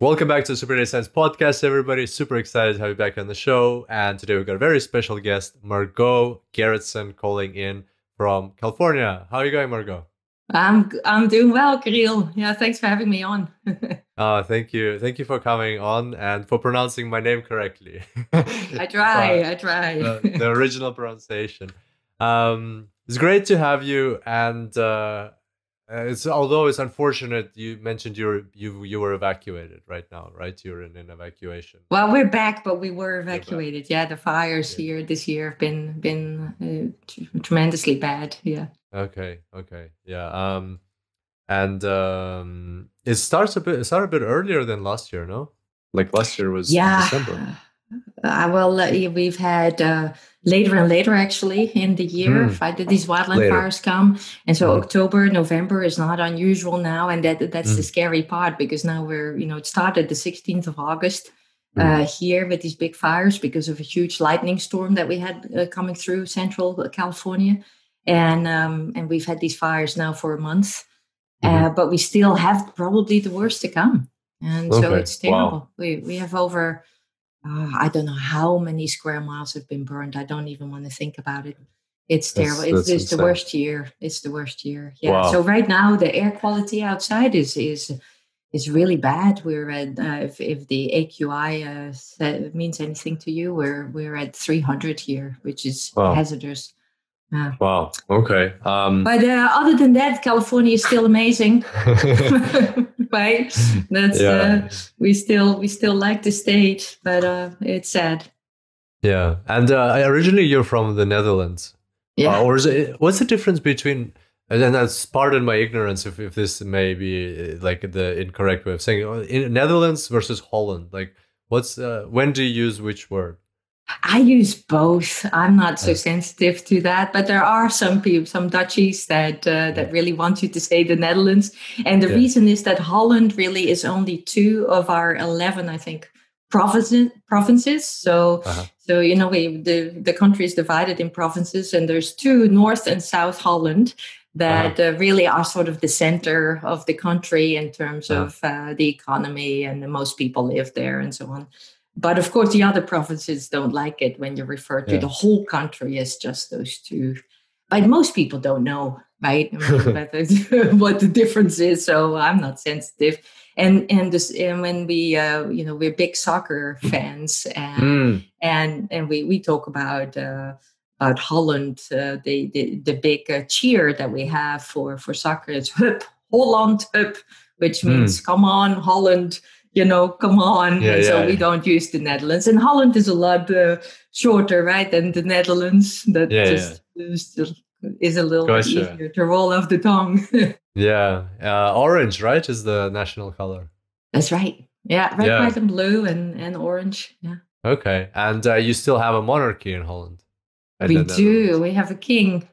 Welcome back to the Super Data Science Podcast, everybody. Super excited to have you back on the show. And today we've got a very special guest, Margot Gerritsen, calling in from California. How are you going, Margot? I'm I'm doing well, Kirill. Yeah, thanks for having me on. uh, thank you. Thank you for coming on and for pronouncing my name correctly. I try, I try. the, the, original pronunciation. Um, it's great to have you and uh, uh, it's although it's unfortunate you mentioned you're you you were evacuated right now, right? You're in an evacuation. Well, we're back, but we were evacuated. Yeah, the fires yeah. here this year have been been uh, tremendously bad. Yeah. Okay. Okay. Yeah. Um, and um, it starts a bit. It started a bit earlier than last year, no? Like last year was yeah. December. Uh, well, uh, we've had uh, later and later actually in the year mm. these wildland later. fires come, and so mm. October, November is not unusual now, and that that's mm. the scary part because now we're you know it started the 16th of August hmm. uh, here with these big fires because of a huge lightning storm that we had uh, coming through central California, and um, and we've had these fires now for a month, mm-hmm. but we still have probably the worst to come, and okay. so it's terrible. Wow. We we have over uh, I don't know how many square miles have been burned. I don't even want to think about it. It's terrible. That's, it's, it's the worst year. It's the worst year. Yeah. Wow. So right now the air quality outside is is is really bad. We're at uh, if if the AQI uh, means anything to you, we're we're at 300 here, which is wow. hazardous. Yeah. Wow. Okay. Um, but uh, other than that, California is still amazing, right? That's yeah. uh, we still we still like the stage, but uh, it's sad. Yeah, and uh, originally you're from the Netherlands. Yeah. Uh, or is it? What's the difference between? And that's pardon my ignorance if, if this may be uh, like the incorrect way of saying it. In Netherlands versus Holland, like what's uh, when do you use which word? I use both. I'm not so sensitive to that, but there are some people, some Dutchies that uh, that really want you to say the Netherlands, and the yeah. reason is that Holland really is only two of our eleven, I think, provinces. Provinces. So, uh-huh. so you know, we the the country is divided in provinces, and there's two North and South Holland that uh-huh. uh, really are sort of the center of the country in terms uh-huh. of uh, the economy, and most people live there, and so on but of course, the other provinces don't like it when you refer to yeah. the whole country as just those two. But most people don't know, right? what the difference is. So I'm not sensitive. And and this and when we uh, you know we're big soccer fans and mm. and and we we talk about. Uh, about Holland, uh, the, the the big uh, cheer that we have for for soccer is "Hup Holland Hup," which means mm. "Come on Holland." You know, come on. Yeah, and so we don't use the Netherlands. And Holland is a lot uh, shorter, right, than the Netherlands. That just is, is a little bit easier to roll off the tongue. yeah. Uh, orange, right, is the national color. That's right. Yeah, red, white, and blue, and, and orange. Yeah. Okay. And uh, you still have a monarchy in Holland? We do. We have a king.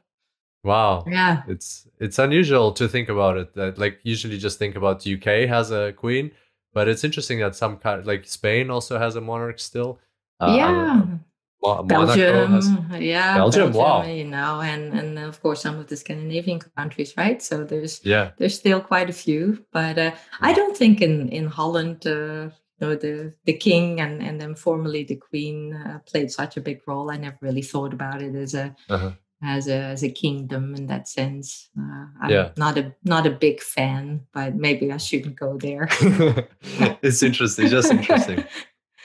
Wow. Yeah. It's it's unusual to think about it. That like usually just think about UK has a queen, but it's interesting that some kind like Spain also has a monarch still. Uh, yeah. Belgium, has, yeah, Belgium, Belgium, wow, you know, and and of course some of the Scandinavian countries, right? So there's yeah, there's still quite a few, but uh, I don't think in in Holland, uh, you know, the the king and and then formerly the queen uh, played such a big role. I never really thought about it as a uh-huh as a as a kingdom in that sense. Uh, I'm yeah. not a not a big fan, but maybe I shouldn't go there. it's interesting, just interesting.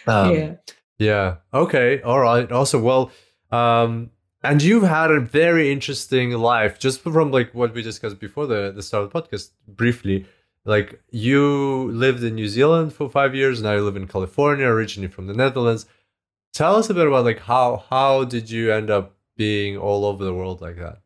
Um, yeah. Yeah. Okay. All right. Also, well, um, and you've had a very interesting life, just from like what we discussed before the the start of the podcast, briefly. Like you lived in New Zealand for five years, now you live in California, originally from the Netherlands. Tell us a bit about like how how did you end up being all over the world like that?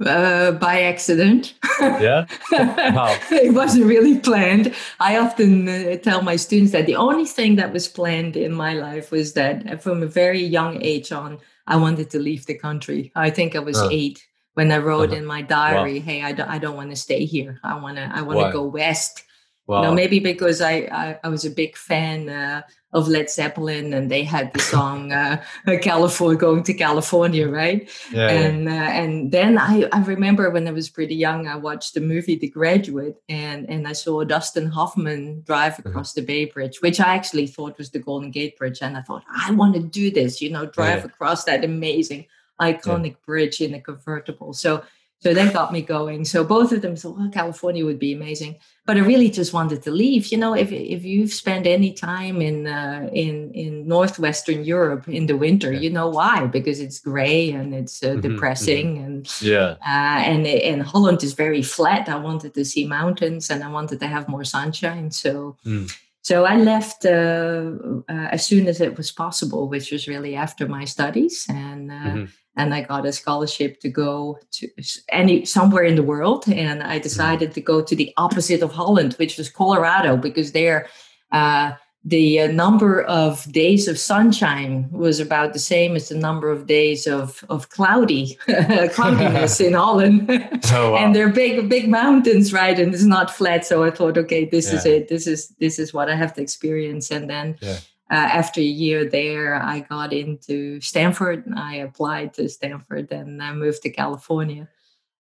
Uh, by accident. Yeah. Wow. it wasn't really planned. I often uh, tell my students that the only thing that was planned in my life was that from a very young age on, I wanted to leave the country. I think I was uh. eight when I wrote uh-huh. in my diary, wow. "Hey, I don't, I don't want to stay here. I want to, I want to go west." Wow. You know, maybe because I, I, I was a big fan uh, of Led Zeppelin, and they had the song uh, "California," going to California, right? Yeah, and yeah. Uh, and then I, I remember when I was pretty young, I watched the movie The Graduate, and and I saw Dustin Hoffman drive uh-huh. across the Bay Bridge, which I actually thought was the Golden Gate Bridge, and I thought I want to do this, you know, drive yeah. across that amazing, iconic bridge in a convertible. So so that got me going. So both of them thought, well, California would be amazing. But I really just wanted to leave. You know, if if you've spent any time in uh, in in northwestern Europe in the winter, you know why? Because it's gray and it's uh, mm-hmm, depressing, mm-hmm. and yeah, uh, and and Holland is very flat. I wanted to see mountains and I wanted to have more sunshine. So. Mm. So I left uh, uh, as soon as it was possible, which was really after my studies, and uh, mm-hmm and I got a scholarship to go to any somewhere in the world. And I decided to go to the opposite of Holland, which was Colorado, because there uh, the uh, number of days of sunshine was about the same as the number of days of of cloudy cloudiness in Holland. Oh, wow. and they're big big mountains, right? And it's not flat. So I thought, okay, this yeah. is it. This is this is what I have to experience. And then. Yeah uh, after a year there, I got into Stanford. I applied to Stanford and I moved to California.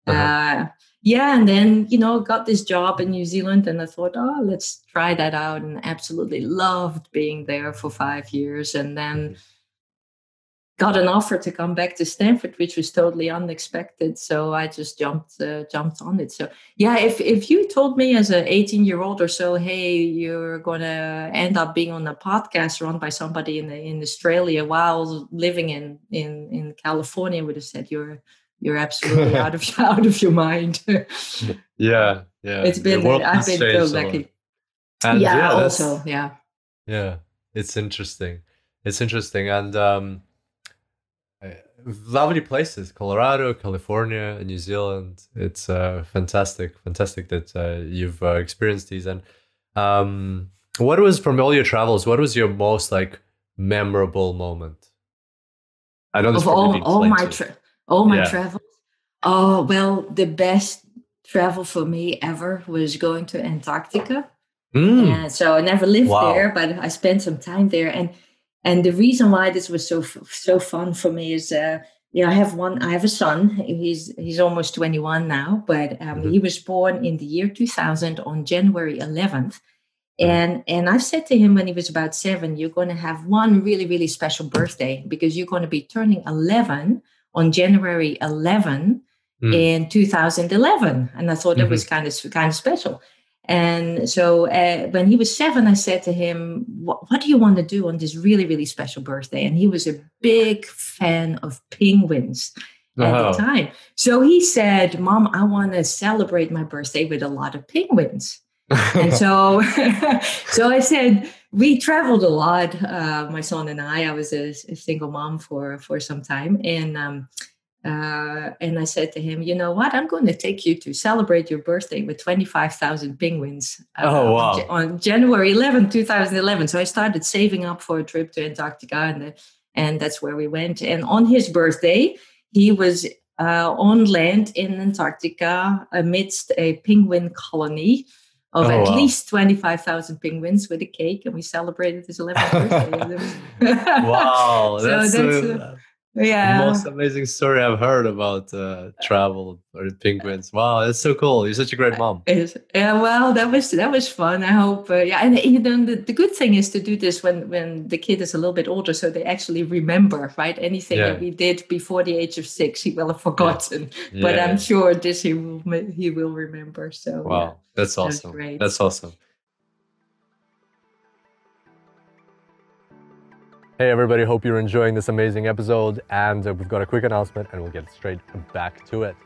Uh-huh. Uh, yeah, and then you know got this job in New Zealand, and I thought, oh, let's try that out, and absolutely loved being there for five years, and then. Mm-hmm got an offer to come back to Stanford, which was totally unexpected. So I just jumped uh, jumped on it. So yeah, if if you told me as an 18 year old or so, hey, you're gonna end up being on a podcast run by somebody in in Australia while living in in in California, would have said you're you're absolutely out of out of your mind. yeah, yeah. It's been I've been so lucky. And yeah, yeah also yeah. Yeah, it's interesting. It's interesting, and um, lovely places. Colorado california new zealand. It's uh, fantastic fantastic that uh, you've uh, experienced these. And um, what was from all your travels what was your most like memorable moment? I don't know this of all, all my tra- all my yeah. travels? Oh well the best travel for me ever was going to antarctica. Mm. and so i never lived wow. there but i spent some time there. And and the reason why this was so so fun for me is, uh, yeah, I have one. I have a son. He's he's almost twenty one now, but um, mm-hmm. he was born in the year two thousand on January eleventh. Mm-hmm. And and I've said to him when he was about seven, you're going to have one really really special birthday because you're going to be turning eleven on January 11 mm. in 2011. And I thought mm-hmm. that was kind of kind of special. And so uh, when he was seven, I said to him, what, do you want to do on this really, really special birthday? And he was a big fan of penguins at the time. So he said, Mom, I want to celebrate my birthday with a lot of penguins. and so, so I said, we traveled a lot, uh, my son and I. I was a, a, single mom for for some time, and um, uh, and I said to him, you know what? I'm going to take you to celebrate your birthday with 25,000 penguins. Uh, oh, wow. On, on, January 11, 2011. So I started saving up for a trip to Antarctica, and, the, and that's where we went. And on his birthday, he was uh, on land in Antarctica amidst a penguin colony of oh, at wow. least 25,000 penguins with a cake, and we celebrated his 11th birthday. wow. so that's, that's uh, yeah. the most amazing story i've heard about uh, travel or penguins. Wow that's so cool. You're such a great mom. Yeah well that was that was fun. I hope uh, yeah and you know the, the good thing is to do this when when the kid is a little bit older so they actually remember right anything yeah. that we did before the age of six he will have forgotten. Yeah. but i'm sure this he will he will remember so wow that's awesome. that's, that's awesome Hey everybody, hope you're enjoying this amazing episode and uh, we've got a quick announcement and we'll get straight back to it.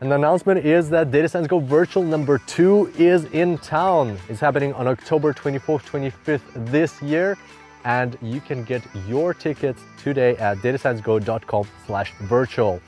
And the announcement is that Data Science Go Virtual number two is in town. It's happening on October 24th, 25th this year and you can get your tickets today at datasciencego.com slash virtual.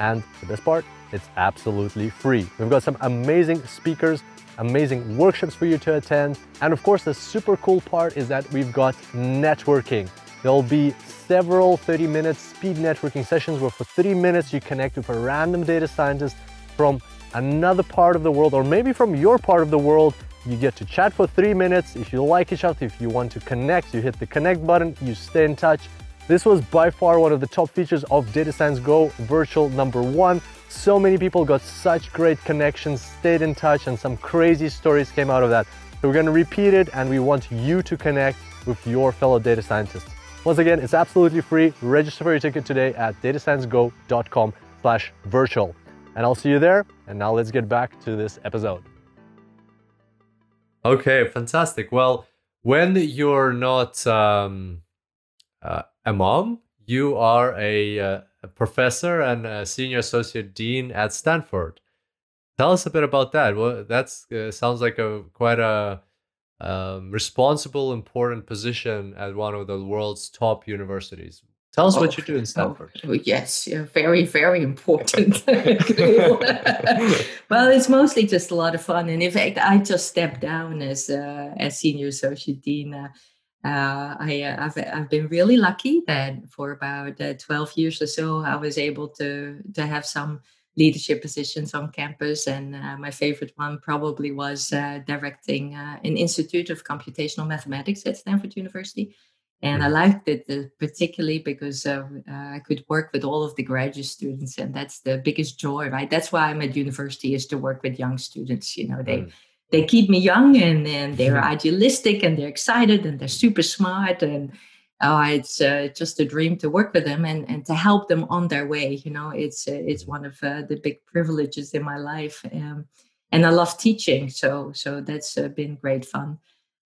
And the best part, it's absolutely free. We've got some amazing speakers, amazing workshops for you to attend. And of course, the super cool part is that we've got networking. There'll be several 30 minute speed networking sessions where for 30 minutes you connect with a random data scientist from another part of the world or maybe from your part of the world you get to chat for three minutes. If you like each other, if you want to connect, you hit the connect button, you stay in touch. This was by far one of the top features of Data Science Go virtual number one. So many people got such great connections, stayed in touch, and some crazy stories came out of that. So we're gonna repeat it and we want you to connect with your fellow data scientists. Once again, it's absolutely free. Register for your ticket today at datasciencego.com slash virtual. And I'll see you there. And now let's get back to this episode. Okay, fantastic. Well, when you're not um, uh, a mom, you are a, uh, a, professor and a senior associate dean at Stanford. Tell us a bit about that. Well, that uh, sounds like a quite a um, responsible, important position at one of the world's top universities. Tell us oh, what you do in Stanford. Oh, yes, yeah, very, very important. well, it's mostly just a lot of fun, and in fact, I just stepped down as uh, as senior associate dean. Uh, uh, I, have uh, I've been really lucky that for about uh, 12 years or so, I was able to to have some leadership positions on campus. And uh, my favorite one probably was uh, directing uh, an Institute of Computational Mathematics at Stanford University. And I mm-hmm. liked it uh, particularly because uh, I could work with all of the graduate students, and that's the biggest joy, right? That's why I'm at university is to work with young students. You know, they mm. they keep me young, and and they're idealistic, and they're excited, and they're super smart, and oh, it's uh, just a dream to work with them and, and to help them on their way. You know, it's uh, it's one of uh, the big privileges in my life, um, and I love teaching. So so that's uh, been great fun.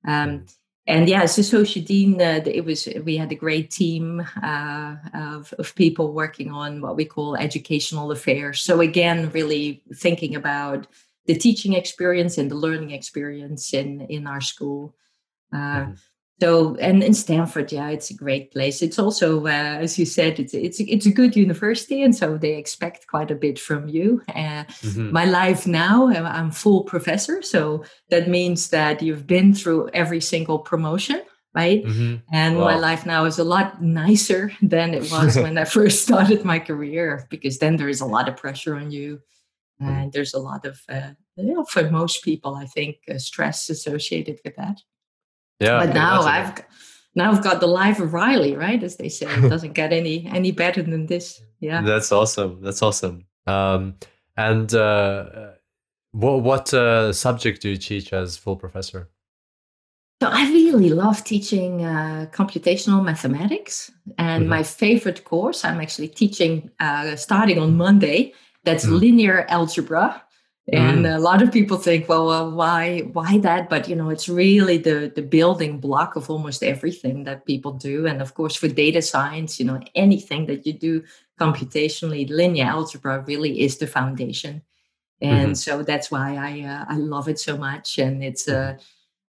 Um, and yeah, as associate dean, uh, it was we had a great team uh, of, of people working on what we call educational affairs. So again, really thinking about the teaching experience and the learning experience in in our school. Mm-hmm so and in stanford yeah it's a great place it's also uh, as you said it's it's it's a good university and so they expect quite a bit from you uh, mm-hmm. my life now uh, i'm full professor so that means that you've been through every single promotion right mm-hmm. and wow. my life now is a lot nicer than it was when i first started my career because then there is a lot of pressure on you mm-hmm. and there's a lot of uh, you know for most people i think uh, stress associated with that yeah. But now I've now I've got the life of Riley, right? As they say, it doesn't get any any better than this. Yeah. That's awesome. That's awesome. Um, and uh, what what uh, subject do you teach as full professor? So I really love teaching uh, computational mathematics, and mm-hmm. my favorite course I'm actually teaching uh, starting on Monday. That's mm-hmm. linear algebra and mm. a lot of people think well, well why why that but you know it's really the the building block of almost everything that people do and of course for data science you know anything that you do computationally linear algebra really is the foundation and mm-hmm. so that's why i uh, i love it so much and it's a mm-hmm.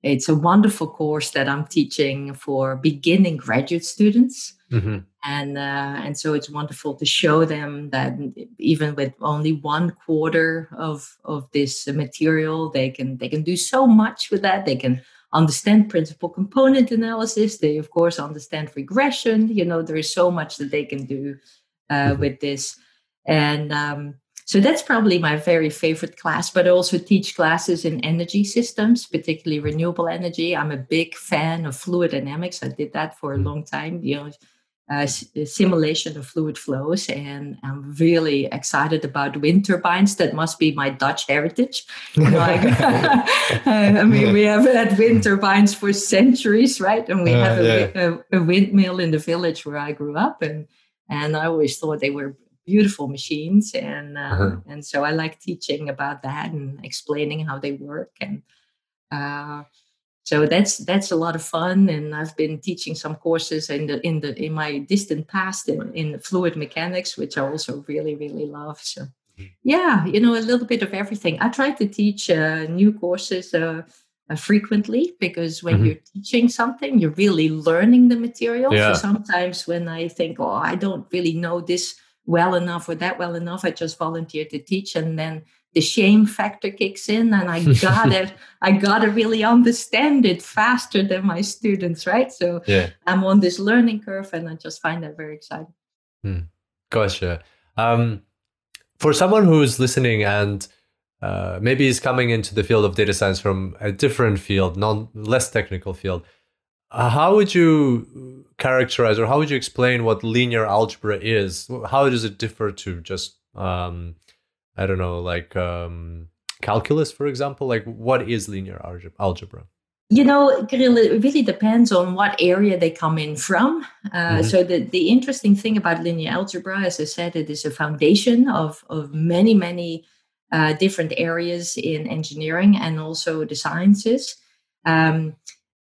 it's a wonderful course that i'm teaching for beginning graduate students mm-hmm. And uh, and so it's wonderful to show them that even with only one quarter of of this material they can they can do so much with that. They can understand principal component analysis. They of course understand regression. You know there is so much that they can do uh, mm-hmm. with this. And um, so that's probably my very favorite class but i also teach classes in energy systems particularly renewable energy. I'm a big fan of fluid dynamics. I did that for a mm-hmm. long time you know uh, simulation of fluid flows. And I'm really excited about wind turbines. That must be my Dutch heritage. like, I mean, we have had wind turbines for centuries, right? And we uh, have a, yeah. a, a, windmill in the village where I grew up. And, and I always thought they were beautiful machines. And, uh, uh-huh. and so I like teaching about that and explaining how they work. And, uh, so that's that's a lot of fun and i've been teaching some courses in the in the in my distant past in, in fluid mechanics which i also really really love so mm-hmm. yeah you know a little bit of everything i try to teach uh, new courses uh, uh, frequently because when mm-hmm. you're teaching something you're really learning the material yeah. so sometimes when i think oh i don't really know this well enough or that well enough i just volunteer to teach and then the shame factor kicks in and i gotta i gotta really understand it faster than my students right so yeah. i'm on this learning curve and i just find that very exciting hmm. gotcha um, for someone who's listening and uh, maybe is coming into the field of data science from a different field, non less technical field. Uh, how would you characterize or how would you explain what linear algebra is? How does it differ to just um, I don't know, like um, calculus, for example? Like, what is linear algebra? You know, Kirill, it really depends on what area they come in from. Uh, mm-hmm. So the, the interesting thing about linear algebra, as I said, it is a foundation of, of many, many uh, different areas in engineering and also the sciences. Um,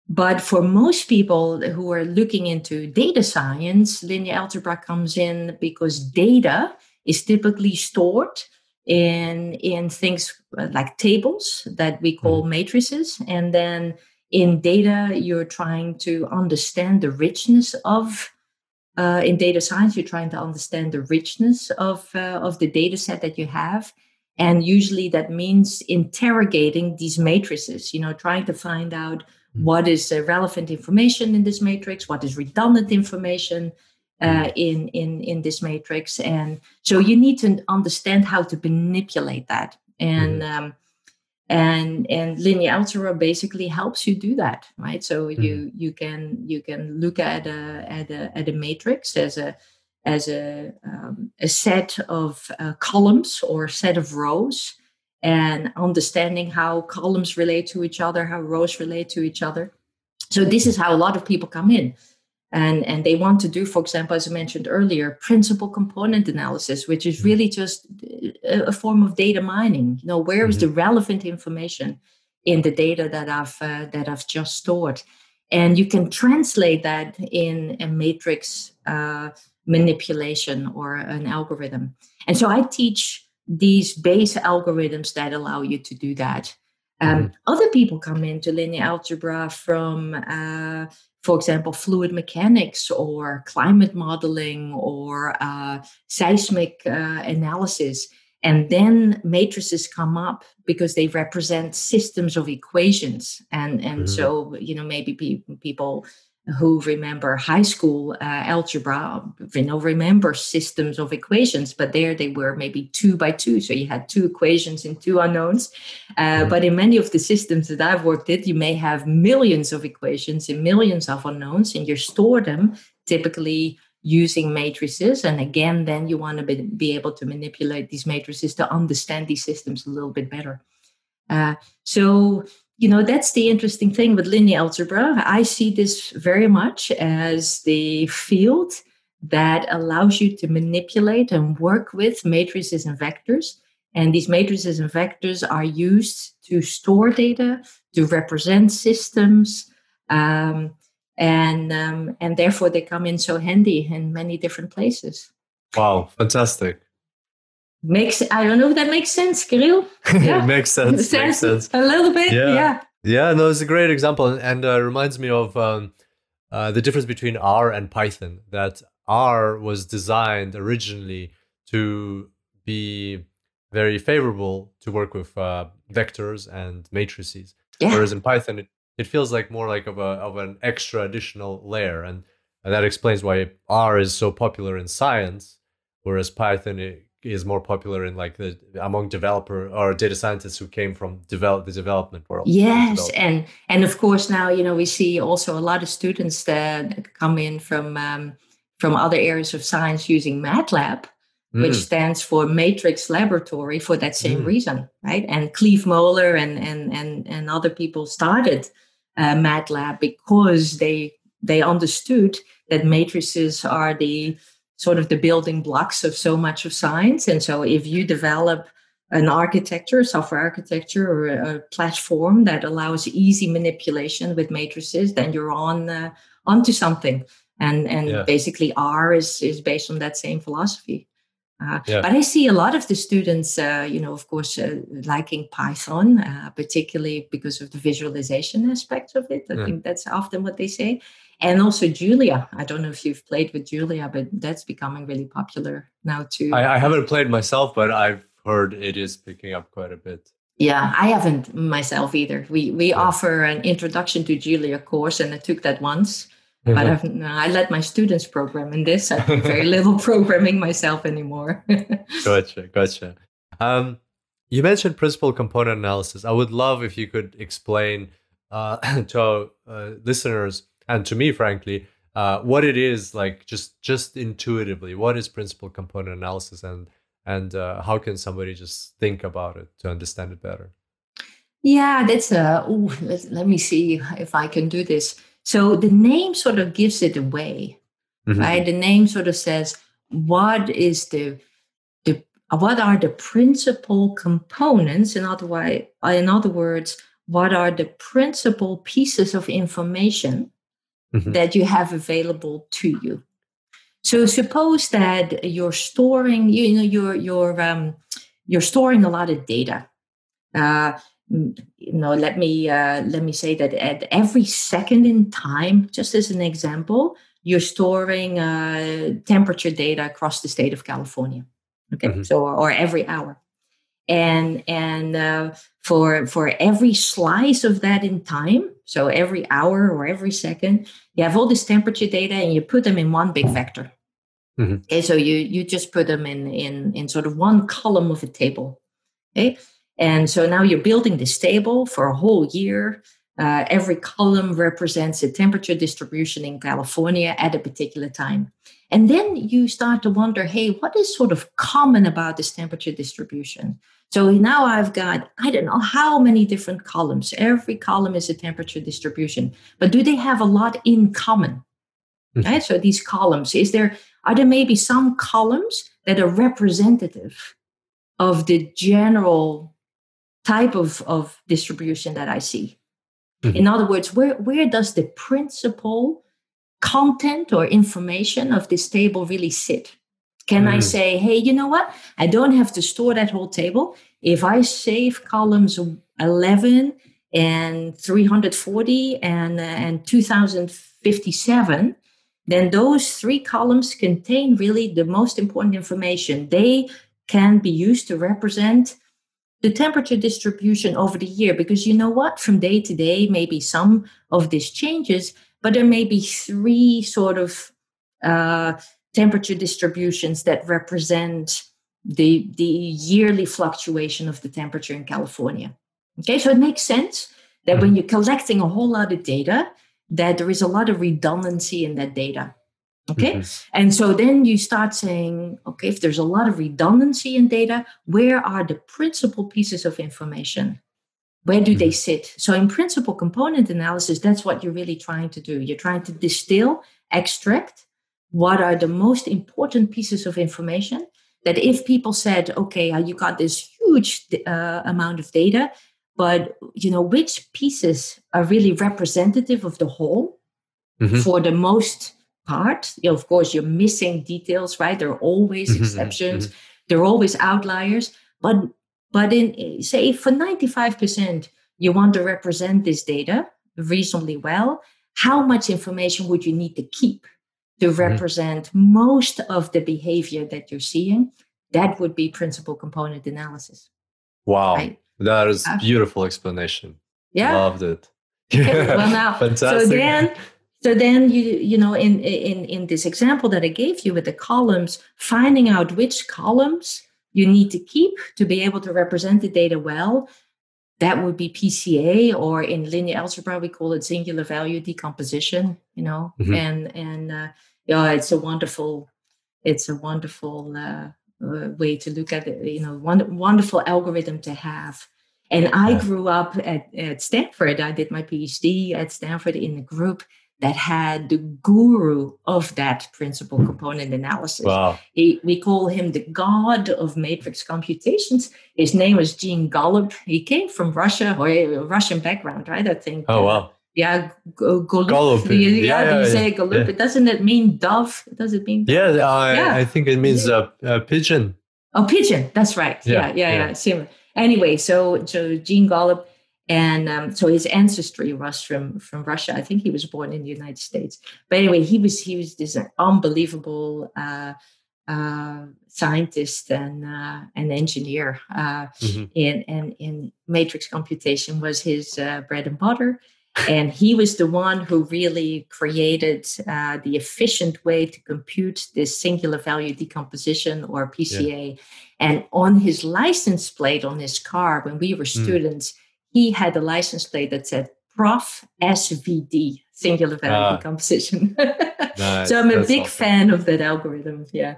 but for most people who are looking into data science, linear algebra comes in because data is typically stored in in things like tables that we call mm. matrices and then in data you're trying to understand the richness of uh, in data science you're trying to understand the richness of uh, of the data set that you have and usually that means interrogating these matrices you know trying to find out mm. what is uh, relevant information in this matrix what is redundant information uh, mm. in in in this matrix and so you need to understand how to manipulate that and mm. um, and and linear algebra basically helps you do that right so mm. you you can you can look at a at a, at a matrix as a as a um, a set of uh, columns or a set of rows and understanding how columns relate to each other how rows relate to each other so this is how a lot of people come in and and they want to do for example as i mentioned earlier principal component analysis which is mm-hmm. really just a, a form of data mining you know where is mm-hmm. the relevant information in the data that i've uh, that i've just stored and you can translate that in a matrix uh, manipulation or an algorithm and so i teach these base algorithms that allow you to do that um, mm-hmm. Other people come into linear algebra from uh, for example, fluid mechanics or climate modeling or uh, seismic uh, analysis. And then matrices come up because they represent systems of equations. And, and mm-hmm. so, you know, maybe pe- people who remember high school uh, algebra, you know, remember systems of equations, but there they were maybe two by two. So you had two equations and two unknowns. Uh, mm-hmm. But in many of the systems that I've worked with, you may have millions of equations and millions of unknowns, and you store them typically using matrices. And again, then you want to be, be able to manipulate these matrices to understand these systems a little bit better. Uh, so you know that's the interesting thing with linear algebra. I see this very much as the field that allows you to manipulate and work with matrices and vectors. And these matrices and vectors are used to store data to represent systems um, and um, and therefore they come in so handy in many different places. Wow fantastic Makes I don't know if that makes sense, Kirill. Yeah. it makes sense. sense. Makes sense. A little bit. Yeah. Yeah. yeah no, it's a great example, and uh, reminds me of um, uh, the difference between R and Python. That R was designed originally to be very favorable to work with uh, vectors and matrices, yeah. whereas in Python it, it feels like more like of a of an extra additional layer, and, and that explains why R is so popular in science, whereas Python it, is more popular in like the among developer or data scientists who came from develop the development world. Yes, and and of course now you know we see also a lot of students that come in from um, from other areas of science using MATLAB, mm. which stands for Matrix Laboratory for that same mm. reason, right? And Cleve Moler and and and and other people started uh, MATLAB because they they understood that matrices are the sort of the building blocks of so much of science. And so if you develop an architecture, software architecture, or a, platform that allows easy manipulation with matrices, then you're on uh, onto something. And and yeah. basically R is is based on that same philosophy. Uh, yeah. But I see a lot of the students, uh, you know, of course, uh, liking Python, uh, particularly because of the visualization aspect of it. I yeah. think that's often what they say and also Julia. I don't know if you've played with Julia, but that's becoming really popular now too. I, I haven't played myself, but I've heard it is picking up quite a bit. Yeah, I haven't myself either. We we yeah. offer an introduction to Julia course, and I took that once. Mm-hmm. But I've, I let my students program in this. I do very little programming myself anymore. gotcha, gotcha. Um, you mentioned principal component analysis. I would love if you could explain uh, to our uh, listeners and to me, frankly, uh, what it is like just just intuitively. What is principal component analysis, and and uh, how can somebody just think about it to understand it better? Yeah, that's a. Ooh, let, let me see if I can do this. So the name sort of gives it away, mm-hmm. right? The name sort of says what is the what are the principal components in other, way, in other words what are the principal pieces of information mm-hmm. that you have available to you so suppose that you're storing you know you're you're um, you're storing a lot of data uh, you know let me uh, let me say that at every second in time just as an example you're storing uh, temperature data across the state of california okay mm-hmm. so or every hour and and uh, for for every slice of that in time so every hour or every second you have all this temperature data and you put them in one big vector mm-hmm. okay so you you just put them in in in sort of one column of a table okay and so now you're building this table for a whole year uh, every column represents a temperature distribution in California at a particular time. And then you start to wonder hey, what is sort of common about this temperature distribution? So now I've got, I don't know how many different columns. Every column is a temperature distribution, but do they have a lot in common? Mm-hmm. Right? So these columns, is there, are there maybe some columns that are representative of the general type of, of distribution that I see? Mm-hmm. In other words, where, where does the principal content or information of this table really sit? Can mm-hmm. I say, hey, you know what? I don't have to store that whole table. If I save columns 11 and 340 and, uh, and 2057, then those three columns contain really the most important information. They can be used to represent the temperature distribution over the year because you know what from day to day maybe some of this changes but there may be three sort of uh, temperature distributions that represent the the yearly fluctuation of the temperature in california okay so it makes sense that when mm-hmm. you're collecting a whole lot of data that there is a lot of redundancy in that data Okay. Mm-hmm. And so then you start saying, okay, if there's a lot of redundancy in data, where are the principal pieces of information? Where do mm-hmm. they sit? So in principal component analysis, that's what you're really trying to do. You're trying to distill, extract what are the most important pieces of information that if people said, okay, uh, you got this huge uh, amount of data, but you know which pieces are really representative of the whole mm-hmm. for the most part. You know, of course, you're missing details, right? There are always mm-hmm, exceptions. Mm-hmm. There are always outliers. But but in say for 95%, you want to represent this data reasonably well. How much information would you need to keep to mm-hmm. represent mm-hmm. most of the behavior that you're seeing? That would be principal component analysis. Wow. Right? That is uh, beautiful explanation. Yeah. Loved it. Okay, well now Fantastic. so then so then you you know in in in this example that I gave you with the columns, finding out which columns you need to keep to be able to represent the data well, that would be PCA or in linear algebra we call it singular value decomposition. You know, mm-hmm. and and uh, yeah, it's a wonderful it's a wonderful uh, uh, way to look at it. You know, one wonderful algorithm to have. And I grew up at, at Stanford. I did my PhD at Stanford in a group that had the guru of that principal component analysis. Wow. He, we call him the god of matrix computations. His name was Gene Golub. He came from Russia or a Russian background, right? I think. Oh, wow. Yeah, Golub. Golub. Yeah, yeah, yeah, you say Golub. Yeah. Doesn't it mean dove? Does it mean? Yeah, I, yeah. I think it means a uh, pigeon. Oh, pigeon. That's right. Yeah, yeah, yeah. yeah. Anyway, so so Gene Golub and um, so his ancestry was from from Russia. I think he was born in the United States. But anyway, he was he was this unbelievable uh, uh, scientist and uh, an engineer. Uh, mm-hmm. in and in matrix computation was his uh, bread and butter. And he was the one who really created uh, the efficient way to compute this singular value decomposition or PCA. Yeah. And on his license plate on his car, when we were hmm. students, mm. he had a license plate that said Prof SVD, singular value ah. decomposition. nice. So I'm a That's big awesome. fan of that algorithm. Yeah.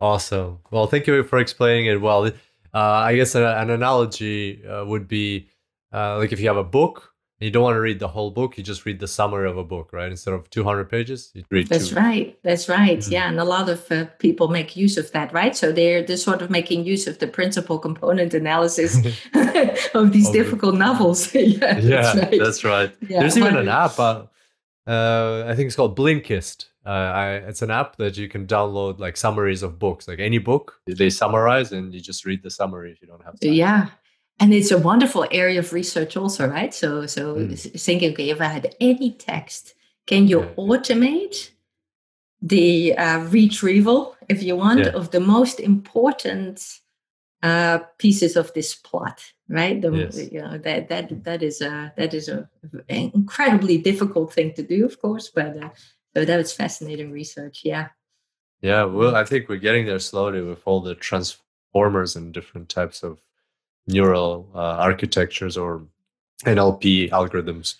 Awesome. Well, thank you for explaining it well. Uh, I guess an, an analogy uh, would be uh, like if you have a book you don't want to read the whole book you just read the summary of a book right instead of 200 pages you read that's two. right that's right mm-hmm. yeah and a lot of uh, people make use of that right so they're they're sort of making use of the principal component analysis of these difficult novels yeah, yeah that's right, that's right. Yeah, there's even an app uh, uh, i think it's called blinkist uh, I, it's an app that you can download like summaries of books like any book they summarize and you just read the summary if you don't have time. yeah and it's a wonderful area of research also right so so mm. thinking okay if i had any text can you yeah. automate the uh, retrieval if you want yeah. of the most important uh, pieces of this plot right the, yes. you know that that that is a that is a an incredibly difficult thing to do of course but uh, so that was fascinating research yeah yeah well i think we're getting there slowly with all the transformers and different types of neural uh, architectures or NLP algorithms.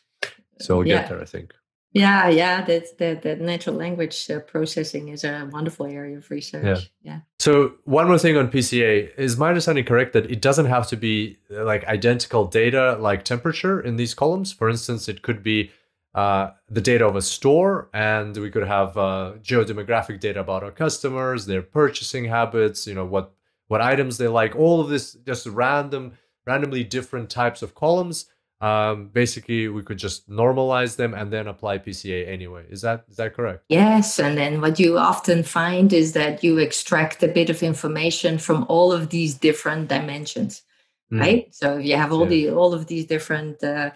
So we'll yeah. get there, I think. Yeah, yeah, that that, that natural language uh, processing is a wonderful area of research. Yeah. yeah. So one more thing on PCA is my understanding correct that it doesn't have to be uh, like identical data like temperature in these columns. For instance, it could be uh, the data of a store, and we could have uh, geodemographic data about our customers, their purchasing habits, you know what what items they like, all of this just random, randomly different types of columns. Um, basically, we could just normalize them and then apply PCA anyway. Is that is that correct? Yes, and then what you often find is that you extract a bit of information from all of these different dimensions, mm. right? So if you have all yeah. the all of these different uh,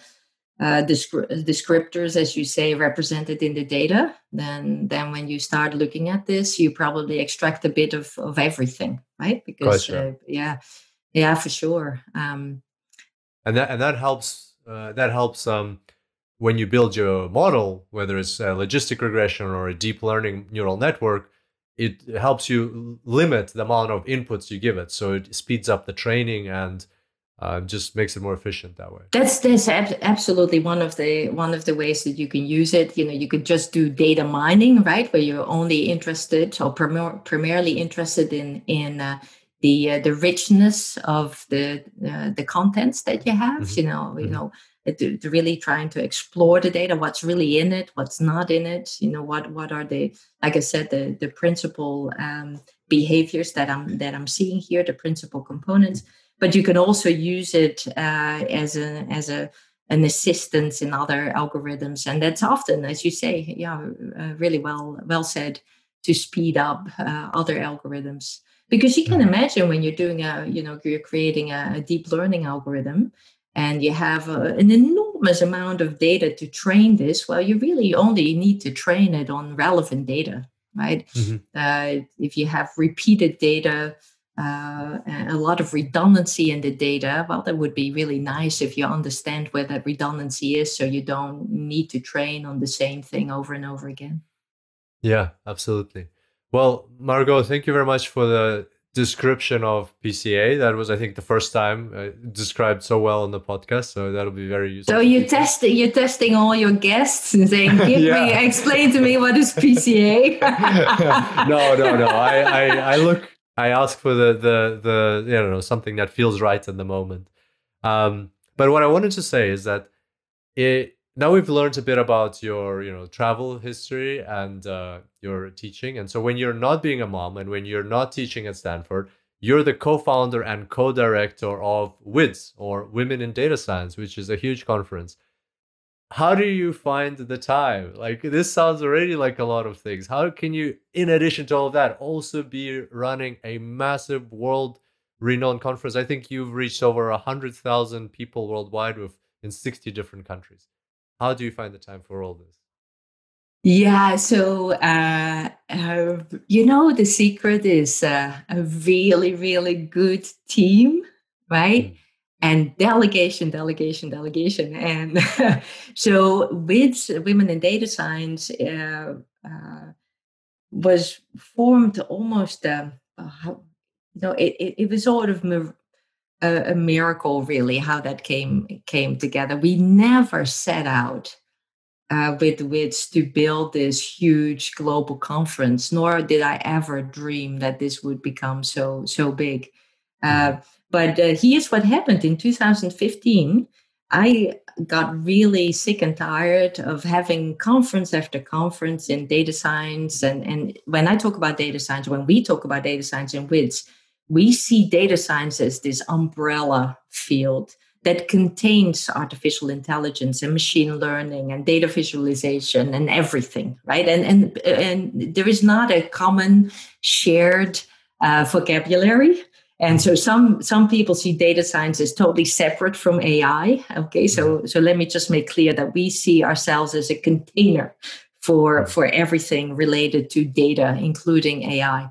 uh, descriptors, as you say, represented in the data, then then when you start looking at this, you probably extract a bit of of everything, right? Because uh, yeah, yeah, for sure. Um, and that and that helps. Uh, that helps um, when you build your model, whether it's a logistic regression or a deep learning neural network. It helps you limit the amount of inputs you give it, so it speeds up the training and uh, just makes it more efficient that way. That's that's ab- absolutely one of the one of the ways that you can use it. You know, you could just do data mining, right, where you're only interested or prim- primarily interested in in uh, the uh, the richness of the uh, the contents that you have. Mm-hmm. You know, you mm-hmm. know. To, really trying to explore the data what's really in it what's not in it you know what what are the like i said the the principal um, behaviors that i'm that i'm seeing here the principal components but you can also use it uh, as a as a an assistance in other algorithms, and that's often, as you say, yeah, uh, really well well said to speed up uh, other algorithms because you can mm-hmm. imagine when you're doing a you know you're creating a, a deep learning algorithm and you have a, an enormous amount of data to train this well you really only need to train it on relevant data right mm-hmm. uh, if you have repeated data uh, a lot of redundancy in the data. Well, that would be really nice if you understand where that redundancy is so you don't need to train on the same thing over and over again. Yeah, absolutely. Well, Margot, thank you very much for the description of PCA. That was, I think, the first time uh, described so well on the podcast. So that'll be very useful. So you're testing, you're testing all your guests and saying, "Give yeah. me, explain to me what is PCA." no, no, no. I, I, I look I ask for the the the you know something that feels right in the moment. Um, but what I wanted to say is that it now we've learned a bit about your you know travel history and uh, your teaching, and so when you're not being a mom and when you're not teaching at Stanford, you're the co-founder and co-director of WIDS or Women in Data Science, which is a huge conference how do you find the time? Like this sounds already like a lot of things. How can you, in addition to all of that, also be running a massive world renowned conference? I think you've reached over a hundred thousand people worldwide with in 60 different countries. How do you find the time for all this? Yeah, so uh, uh, you know the secret is uh, a really, really good team, right? Mm and delegation, delegation, delegation. And so, with Women in Data Science, uh, uh, was formed almost, uh, you know, it, it, it, was sort of a, a, miracle, really, how that came came together. We never set out uh, with WIDS to build this huge global conference, nor did I ever dream that this would become so so big. Uh, mm-hmm. But uh, here's what happened in 2015. I got really sick and tired of having conference after conference in data science. And, and when I talk about data science, when we talk about data science in WIDS, we see data science as this umbrella field that contains artificial intelligence and machine learning and data visualization and everything right and and and there is not a common shared uh, vocabulary and so some some people see data science as totally separate from ai okay so mm-hmm. so let me just make clear that we see ourselves as a container for for everything related to data including ai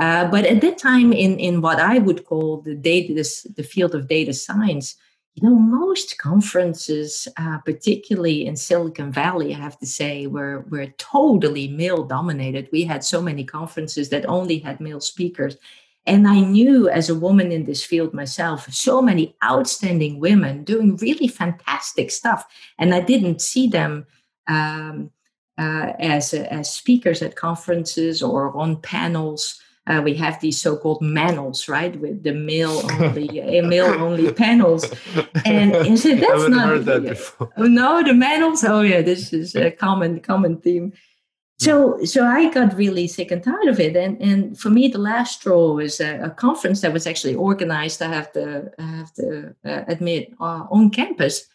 uh, but at that time in in what i would call the data this, the field of data science you know, most conferences, uh, particularly in Silicon Valley, I have to say, were, were totally male dominated. We had so many conferences that only had male speakers. And I knew as a woman in this field myself, so many outstanding women doing really fantastic stuff. And I didn't see them um, uh, as, as speakers at conferences or on panels uh, we have these so-called manels, right, with the male only, uh, male only panels, and, and so that's I not heard that before. no the manels. Oh yeah, this is a common common theme. So so I got really sick and tired of it, and and for me the last straw was a, a conference that was actually organized. I have to I have to uh, admit uh, on campus.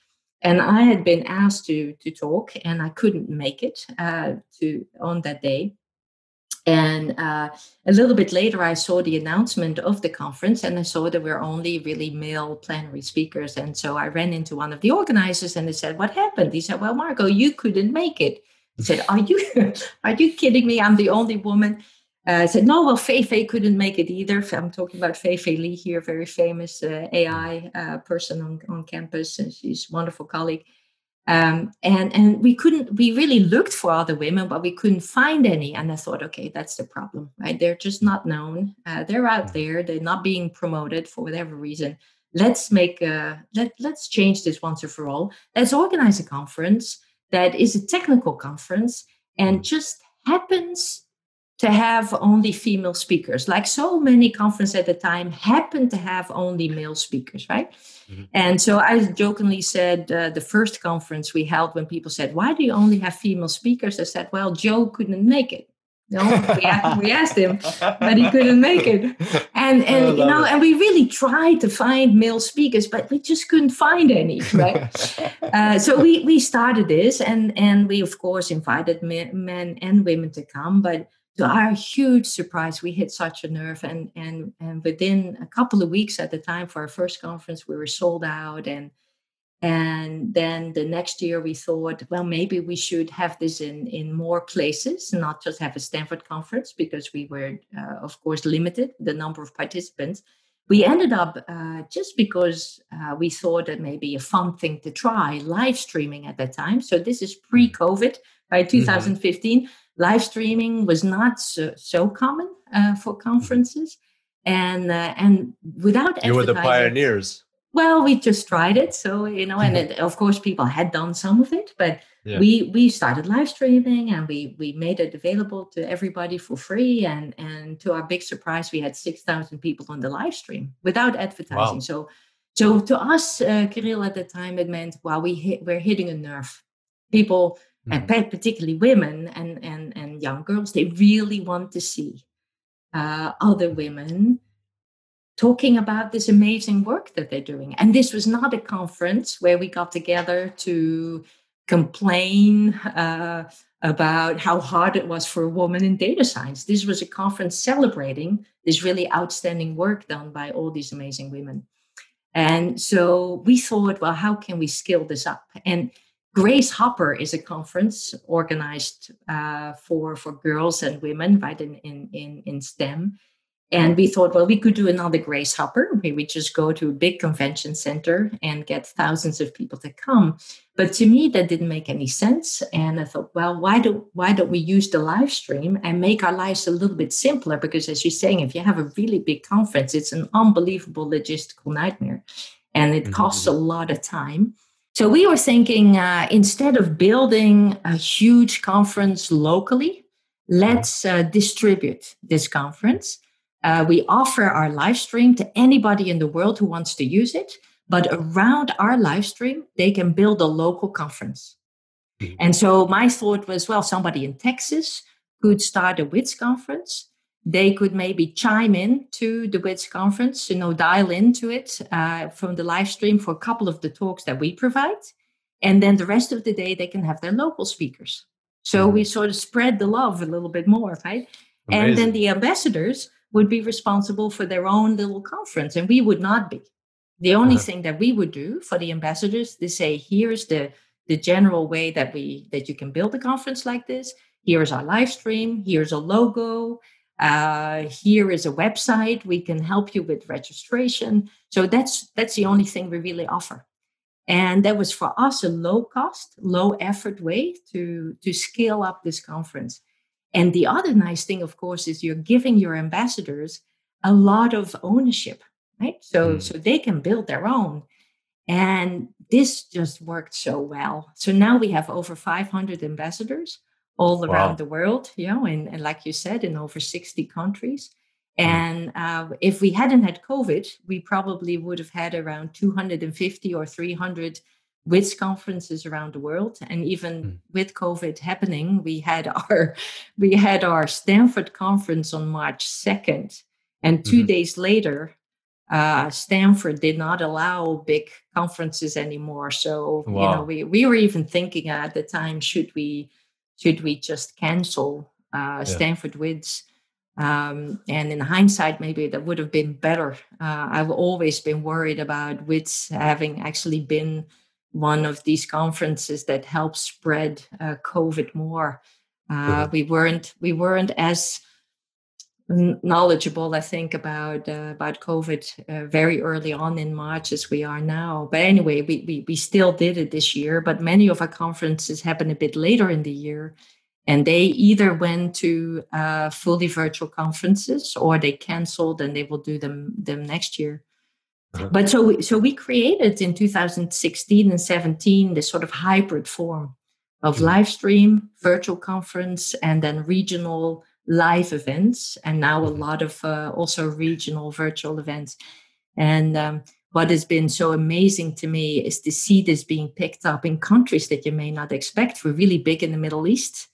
And I had been asked to to talk, and I couldn't make it uh, to on that day. And uh, a little bit later, I saw the announcement of the conference and I saw there were only really male plenary speakers. And so I ran into one of the organizers and they said, What happened? He said, Well, Margot, you couldn't make it. I said, Are you are you kidding me? I'm the only woman. Uh, I said, No, well, Fei Fei couldn't make it either. I'm talking about Fei Fei Li here, very famous uh, AI uh, person on, on campus. And she's a wonderful colleague. Um, and and we couldn't we really looked for other women but we couldn't find any and i thought okay that's the problem right they're just not known uh, they're out mm. there they're not being promoted for whatever reason let's make a let, let's change this once and for all let's organize a conference that is a technical conference and mm. just happens to have only female speakers like so many conferences at the time happen to have only male speakers right Mm-hmm. And so I jokingly said uh, the first conference we held when people said, Why do you only have female speakers? I said, Well, Joe couldn't make it. No, we, asked, we asked him, but he couldn't make it. And and you know, it. and we really tried to find male speakers, but we just couldn't find any. Right. uh, so we we started this, and and we of course invited men, men and women to come, but to our huge surprise, we hit such a nerve. And, and, and within a couple of weeks at the time for our first conference, we were sold out. And, and then the next year, we thought, well, maybe we should have this in, in more places, not just have a Stanford conference, because we were, uh, of course, limited the number of participants. We ended up uh, just because uh, we thought that maybe a fun thing to try live streaming at that time. So this is pre COVID, by 2015. Mm-hmm live streaming was not so, so common uh, for conferences and uh, and without you were the pioneers well we just tried it so you know and it, of course people had done some of it but yeah. we we started live streaming and we we made it available to everybody for free and and to our big surprise we had 6000 people on the live stream without advertising wow. so so to us uh, kirill at the time it meant well we hit, we're hitting a nerve people mm-hmm. and particularly women and, and, and young girls, they really want to see uh, other women talking about this amazing work that they're doing. And this was not a conference where we got together to complain uh, about how hard it was for a woman in data science. This was a conference celebrating this really outstanding work done by all these amazing women. And so we thought, well, how can we scale this up? And Grace Hopper is a conference organized uh, for for girls and women, right in in in, in STEM, And we thought, well, we could do another Grace Hopper. Maybe we just go to a big convention center and get thousands of people to come. But to me, that didn't make any sense. And I thought, well, why do why don't we use the live stream and make our lives a little bit simpler? Because as you're saying, if you have a really big conference, it's an unbelievable logistical nightmare, and it mm-hmm. costs a lot of time. So we were thinking uh, instead of building a huge conference locally, let's uh, distribute this conference uh, we offer our live stream to anybody in the world who wants to use it. But around our live stream, they can build a local conference. Mm-hmm. And so my thought was well, somebody in Texas could start a WiDS conference. They could maybe chime in to the WiDS conference, you know, dial into it uh, from the live stream for a couple of the talks that we provide. And then the rest of the day, they can have their local speakers. So mm-hmm. we sort of spread the love a little bit more, right? Amazing. And then the ambassadors would be responsible for their own little conference, and we would not be. The only uh-huh. thing that we would do for the ambassadors to say, here's the the general way that we that you can build a conference like this. Here's our live stream. Here's a logo. Uh, here is a website. We can help you with registration. So that's that's the only thing we really offer. And that was for us a low cost, low effort way to to scale up this conference. And the other nice thing, of course, is you're giving your ambassadors a lot of ownership, right? So, mm. so they can build their own. And this just worked so well. So now we have over 500 ambassadors all around wow. the world, you know, and, and, like you said, in over 60 countries. Mm. And uh, if we hadn't had COVID, we probably would have had around 250 or 300 WiDS conferences around the world and even mm. with covid happening we had our we had our stanford conference on march 2nd and 2 mm-hmm. days later uh, stanford did not allow big conferences anymore so wow. you know we, we were even thinking at the time should we should we just cancel uh, yeah. stanford WiDS um, and in hindsight, maybe that would have been better. Uh, I've always been worried about WiDS having actually been one of these conferences that helped spread uh, COVID more. Uh, we weren't we weren't as knowledgeable, I think, about uh, about COVID uh, very early on in March as we are now. But anyway, we, we we still did it this year. But many of our conferences happen a bit later in the year, and they either went to uh, fully virtual conferences or they canceled and they will do them them next year. Uh-huh. But so we, so we created in 2016 and 17 this sort of hybrid form of mm-hmm. live stream, virtual conference, and then regional live events, and now a mm-hmm. lot of uh, also regional virtual events. And um, what has been so amazing to me is to see this being picked up in countries that you may not expect. We're really big in the Middle East.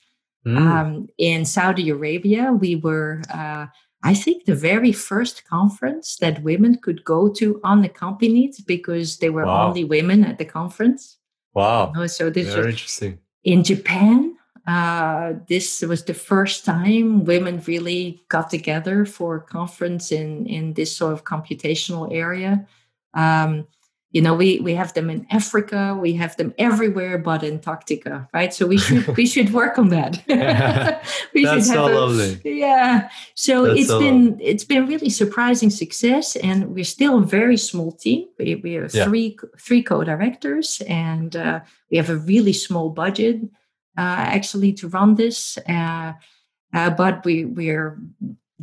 Mm. Um, in Saudi Arabia, we were uh, I think the very first conference that women could go to unaccompanied because there were wow. only women at the conference. Wow. You know, so this very was interesting. In Japan, uh, this was the first time women really got together for a conference in, in this sort of computational area. Um, you know we we have them in africa we have them everywhere but antarctica right so we should we should work on that we That's should have so a, lovely. yeah so That's it's so been lovely. it's been really surprising success and we're still a very small team we, we have yeah. three three co-directors and uh, we have a really small budget uh, actually to run this uh, uh but we we're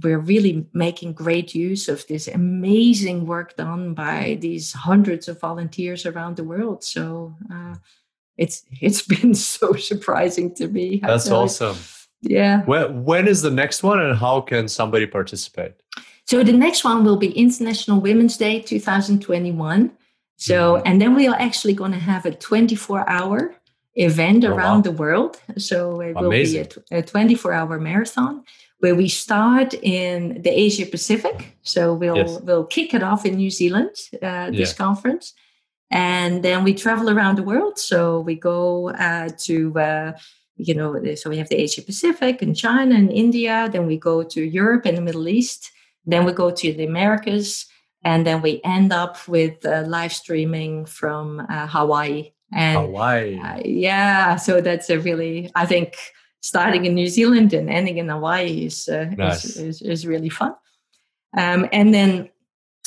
we're really making great use of this amazing work done by these hundreds of volunteers around the world. So uh, it's it's been so surprising to me. That's awesome. Yeah. When, when is the next one, and how can somebody participate? So the next one will be International Women's Day 2021. So mm-hmm. and then we are actually going to have a 24 hour event oh, around wow. the world. So it Amazing. will be a, a 24 hour marathon where we start in the Asia Pacific. So we'll yes. we'll kick it off in New Zealand uh, this yeah. conference, and then we travel around the world. So we go uh, to uh, you know so we have the Asia Pacific and China and India. Then we go to Europe and the Middle East. Then we go to the Americas, and then we end up with uh, live streaming from uh, Hawaii. And Hawaii, uh, yeah. So that's a really I think starting in New Zealand and ending in Hawaii is uh, nice. is, is, is, really fun. Um, and then,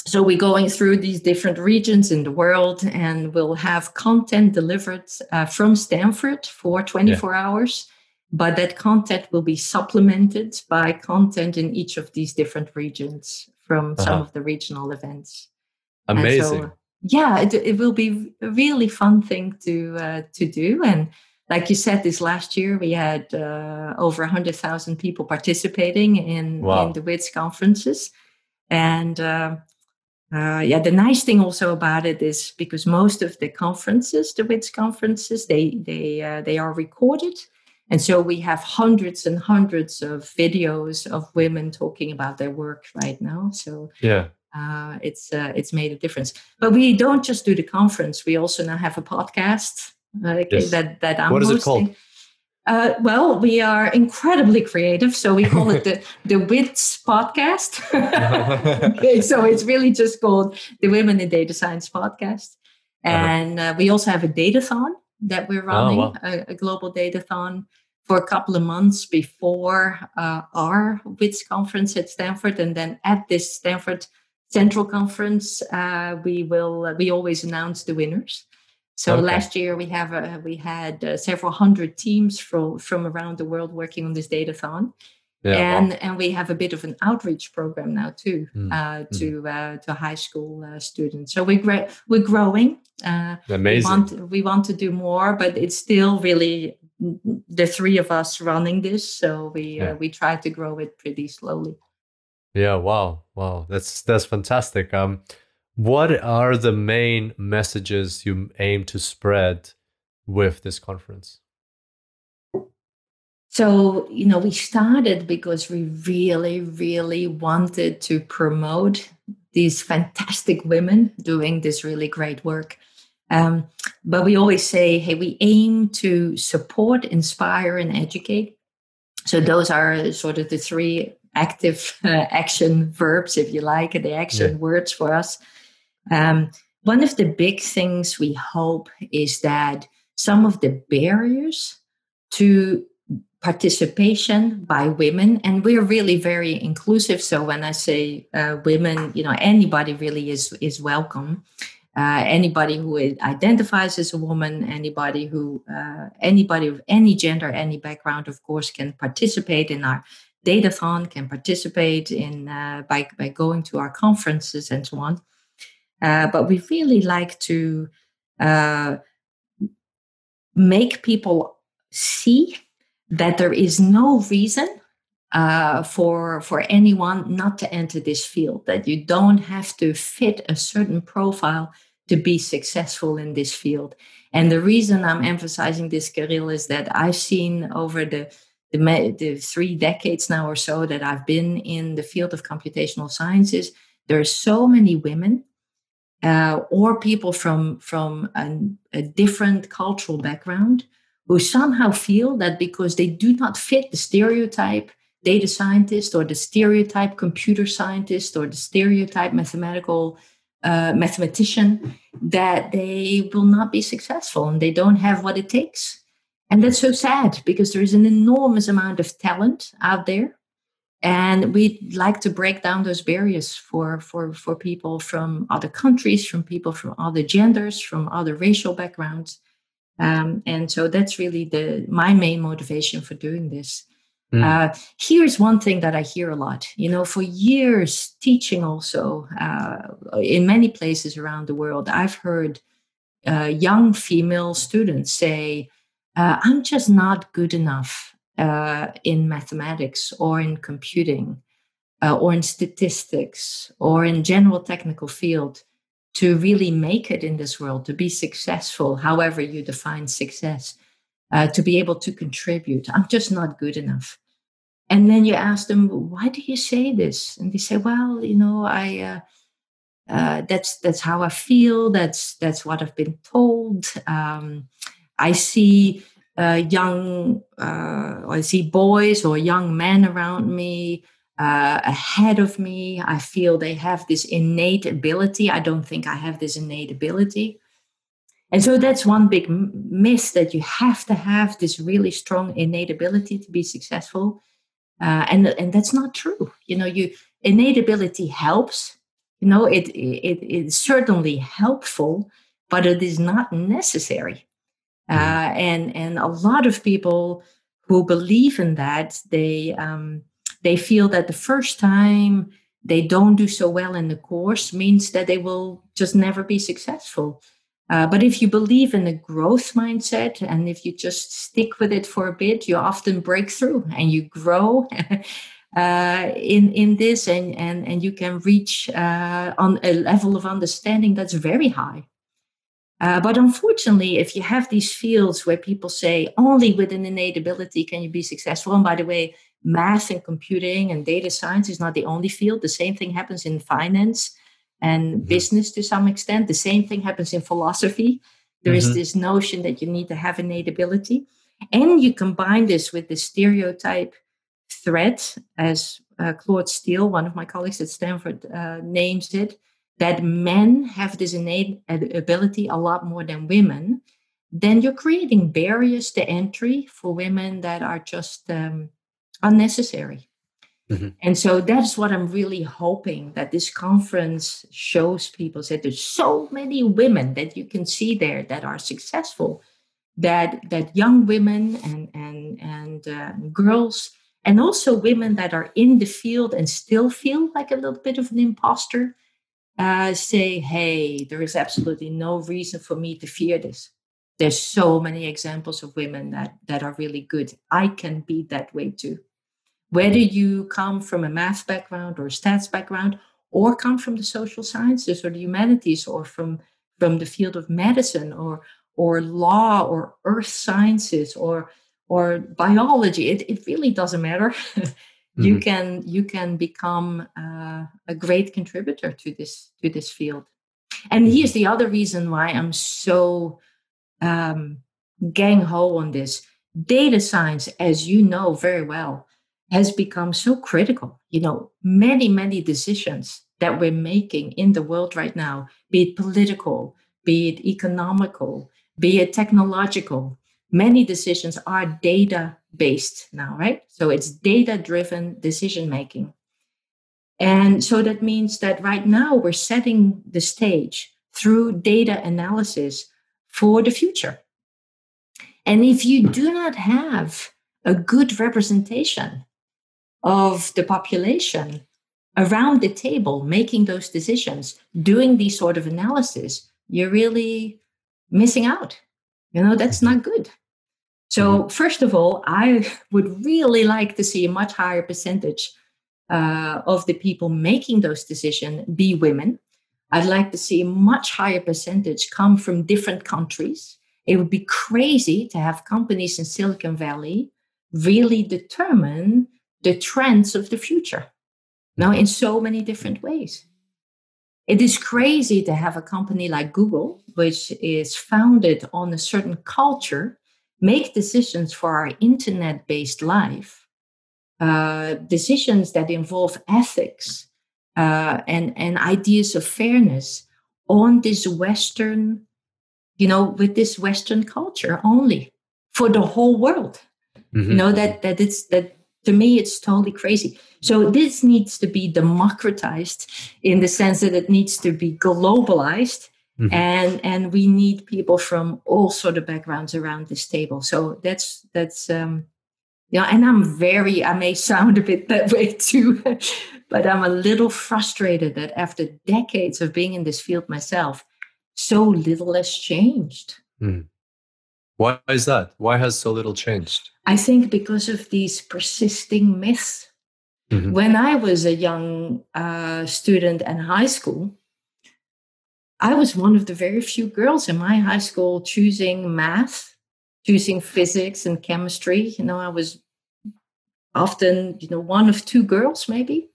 so we're going through these different regions in the world, and we'll have content delivered uh, from Stanford for 24 yeah. hours. But that content will be supplemented by content in each of these different regions from uh-huh. some of the regional events. Amazing. So, yeah, it, it will be a really fun thing to uh, to do, and like you said, this last year we had uh, over 100,000 people participating in, wow. in the WiDS conferences. And uh, uh, yeah, the nice thing also about it is because most of the conferences, the WiDS conferences, they, they, uh, they are recorded. And so we have hundreds and hundreds of videos of women talking about their work right now. So yeah, uh, it's uh, it's made a difference. But we don't just do the conference; we also now have a podcast okay, yes. that that I'm what is hosting. it called? Uh, well, we are incredibly creative, so we call it the the WiDS podcast. okay, so it's really just called the Women in Data Science podcast, uh-huh. and uh, we also have a datathon that we're oh, running, oh, wow. a, a, global datathon for a couple of months before uh, our WiDS conference at Stanford, and then at this Stanford Central Conference, uh, we will we always announce the winners. So okay. last year we have uh, we had uh, several hundred teams from from around the world working on this datathon. Yeah, and wow. and we have a bit of an outreach program now too mm. uh, to mm. to high school uh, students. So we're gra- we're growing. Uh, Amazing. We want, we want to do more, but it's still really the three of us running this. So we yeah. we try to grow it pretty slowly. Yeah. Wow. Wow. That's that's fantastic. Um, what are the main messages you aim to spread with this conference? So, you know, we started because we really, really wanted to promote these fantastic women doing this really great work. Um, but we always say, hey, we aim to support, inspire, and educate. So, those are sort of the three active uh, action verbs, if you like, the action yeah. words for us. Um, one of the big things we hope is that some of the barriers to participation by women and we're really very inclusive so when i say uh, women you know anybody really is is welcome. Uh, anybody who identifies as a woman anybody who uh, anybody of any gender any background of course can participate in our datathon can participate in uh, by, by going to our conferences and so on uh, but we really like to uh, make people see that there is no reason uh, for for anyone not to enter this field. That you don't have to fit a certain profile to be successful in this field. And the reason I'm emphasizing this, Kirill, is that I've seen over the the, the three decades now or so that I've been in the field of computational sciences, there are so many women uh, or people from from an, a different cultural background who somehow feel that because they do not fit the stereotype data scientist or the stereotype computer scientist or the stereotype mathematical uh, mathematician that they will not be successful and they don't have what it takes. And that's so sad because there is an enormous amount of talent out there and we'd like to break down those barriers for for for people from other countries from people from other genders from other racial backgrounds. Um, and so that's really the my main motivation for doing this. Mm. uh, here's one thing that i hear a lot. You know for years teaching also uh, in many places around the world i've heard uh, young female students say uh, i'm just not good enough uh, in mathematics or in computing uh, or in statistics or in general technical field to really make it in this world to be successful however you define success uh, to be able to contribute i'm just not good enough and then you ask them why do you say this and they say well you know i uh, uh, that's that's how I feel. That's that's what I've been told. Um, I see uh, young, uh, I see boys or young men around me uh, ahead of me. I feel they have this innate ability. I don't think I have this innate ability. And so that's one big myth that you have to have this really strong innate ability to be successful. uh, and and that's not true. You know, you innate ability helps. You know, it it is certainly helpful, but it is not necessary. Mm-hmm. Uh, and and a lot of people who believe in that they um, they feel that the first time they don't do so well in the course means that they will just never be successful. Uh, but if you believe in a growth mindset and if you just stick with it for a bit, you often break through and you grow uh, in in this, and and and you can reach uh, on a level of understanding that's very high. Uh, but unfortunately, if you have these fields where people say only with an innate ability can you be successful, and by the way, math and computing and data science is not the only field. The same thing happens in finance and mm-hmm. business to some extent. The same thing happens in philosophy. There mm-hmm. is this notion that you need to have innate ability. And you combine this with the stereotype threat, as uh, Claude Steele, one of my colleagues at Stanford, uh, names it, that men have this innate ability a lot more than women, then you're creating barriers to entry for women that are just um, unnecessary. Mm-hmm. And so that's what I'm really hoping that this conference shows people that there's so many women that you can see there that are successful, that that young women and and and uh, girls and also women that are in the field and still feel like a little bit of an imposter uh, say, hey, there is absolutely no reason for me to fear this. There's so many examples of women that that are really good. I can be that way too whether you come from a math background or stats background or come from the social sciences or the humanities or from from the field of medicine or or law or earth sciences or or biology it, it really doesn't matter mm-hmm. you can you can become uh, a great contributor to this to this field and mm-hmm. here's the other reason why i'm so um, gang ho on this data science as you know very well has become so critical. You know, many, many decisions that we're making in the world right now, be it political, be it economical, be it technological, many decisions are data based now, right? So it's data driven decision making. And so that means that right now we're setting the stage through data analysis for the future. And if you do not have a good representation of the population around the table making those decisions, doing these sort of analysis, you're really missing out. You know, that's not good. So, mm-hmm. first of all, I would really like to see a much higher percentage uh, of the people making those decisions be women. I'd like to see a much higher percentage come from different countries. It would be crazy to have companies in Silicon Valley really determine the trends of the future now in so many different ways. It is crazy to have a company like Google, which is founded on a certain culture, make decisions for our internet based life, uh, decisions that involve ethics uh, and, and ideas of fairness on this Western, you know, with this Western culture only for the whole world. Mm-hmm. You know, that that it's that to me it's totally crazy. So this needs to be democratized in the sense that it needs to be globalized mm-hmm. and and we need people from all sort of backgrounds around this table. So that's that's um yeah and i'm very i may sound a bit that way too but i'm a little frustrated that after decades of being in this field myself so little has changed. Mm. why is that? Why has so little changed I think because of these persisting myths. Mm-hmm. When I was a young uh, student in high school, I was one of the very few girls in my high school choosing math, choosing physics and chemistry. You know, I was often, you know, one of two girls maybe.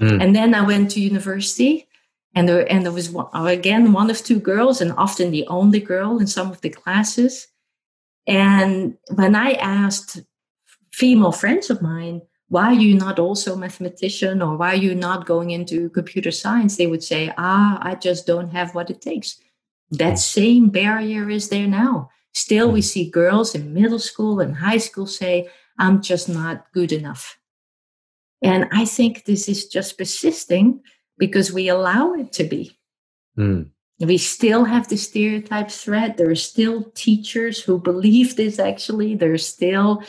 Mm. And then I went to university and there, and there was one, again one of two girls and often the only girl in some of the classes. And when I asked female friends of mine, why are you not also a mathematician or why are you not going into computer science? They would say, ah, I just don't have what it takes. That same barrier is there now. Still, we see girls in middle school and high school say, I'm just not good enough. And I think this is just persisting because we allow it to be. Mm. We still have the stereotype threat. There are still teachers who believe this. Actually, there's still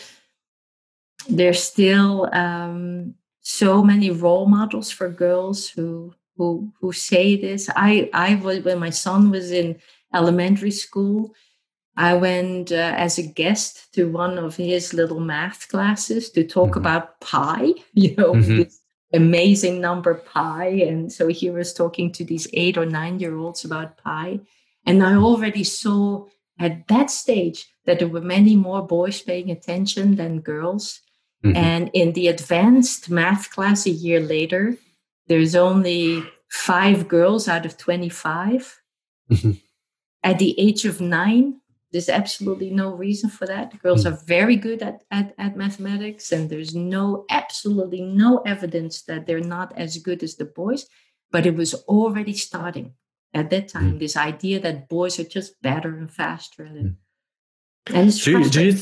there's still um, so many role models for girls who who who say this. I I was when my son was in elementary school. I went uh, as a guest to one of his little math classes to talk mm-hmm. about pi, you know, mm-hmm. this amazing number pi. And so he was talking to these eight or nine year olds about pi. And I already saw at that stage that there were many more boys paying attention than girls. Mm-hmm. And in the advanced math class a year later, there's only five girls out of 25. Mm-hmm. At the age of nine, there's absolutely no reason for that. Girls mm. are very good at, at, at mathematics, and there's no absolutely no evidence that they're not as good as the boys. But it was already starting at that time. Mm. This idea that boys are just better and faster, and, mm. and do, you, do, you,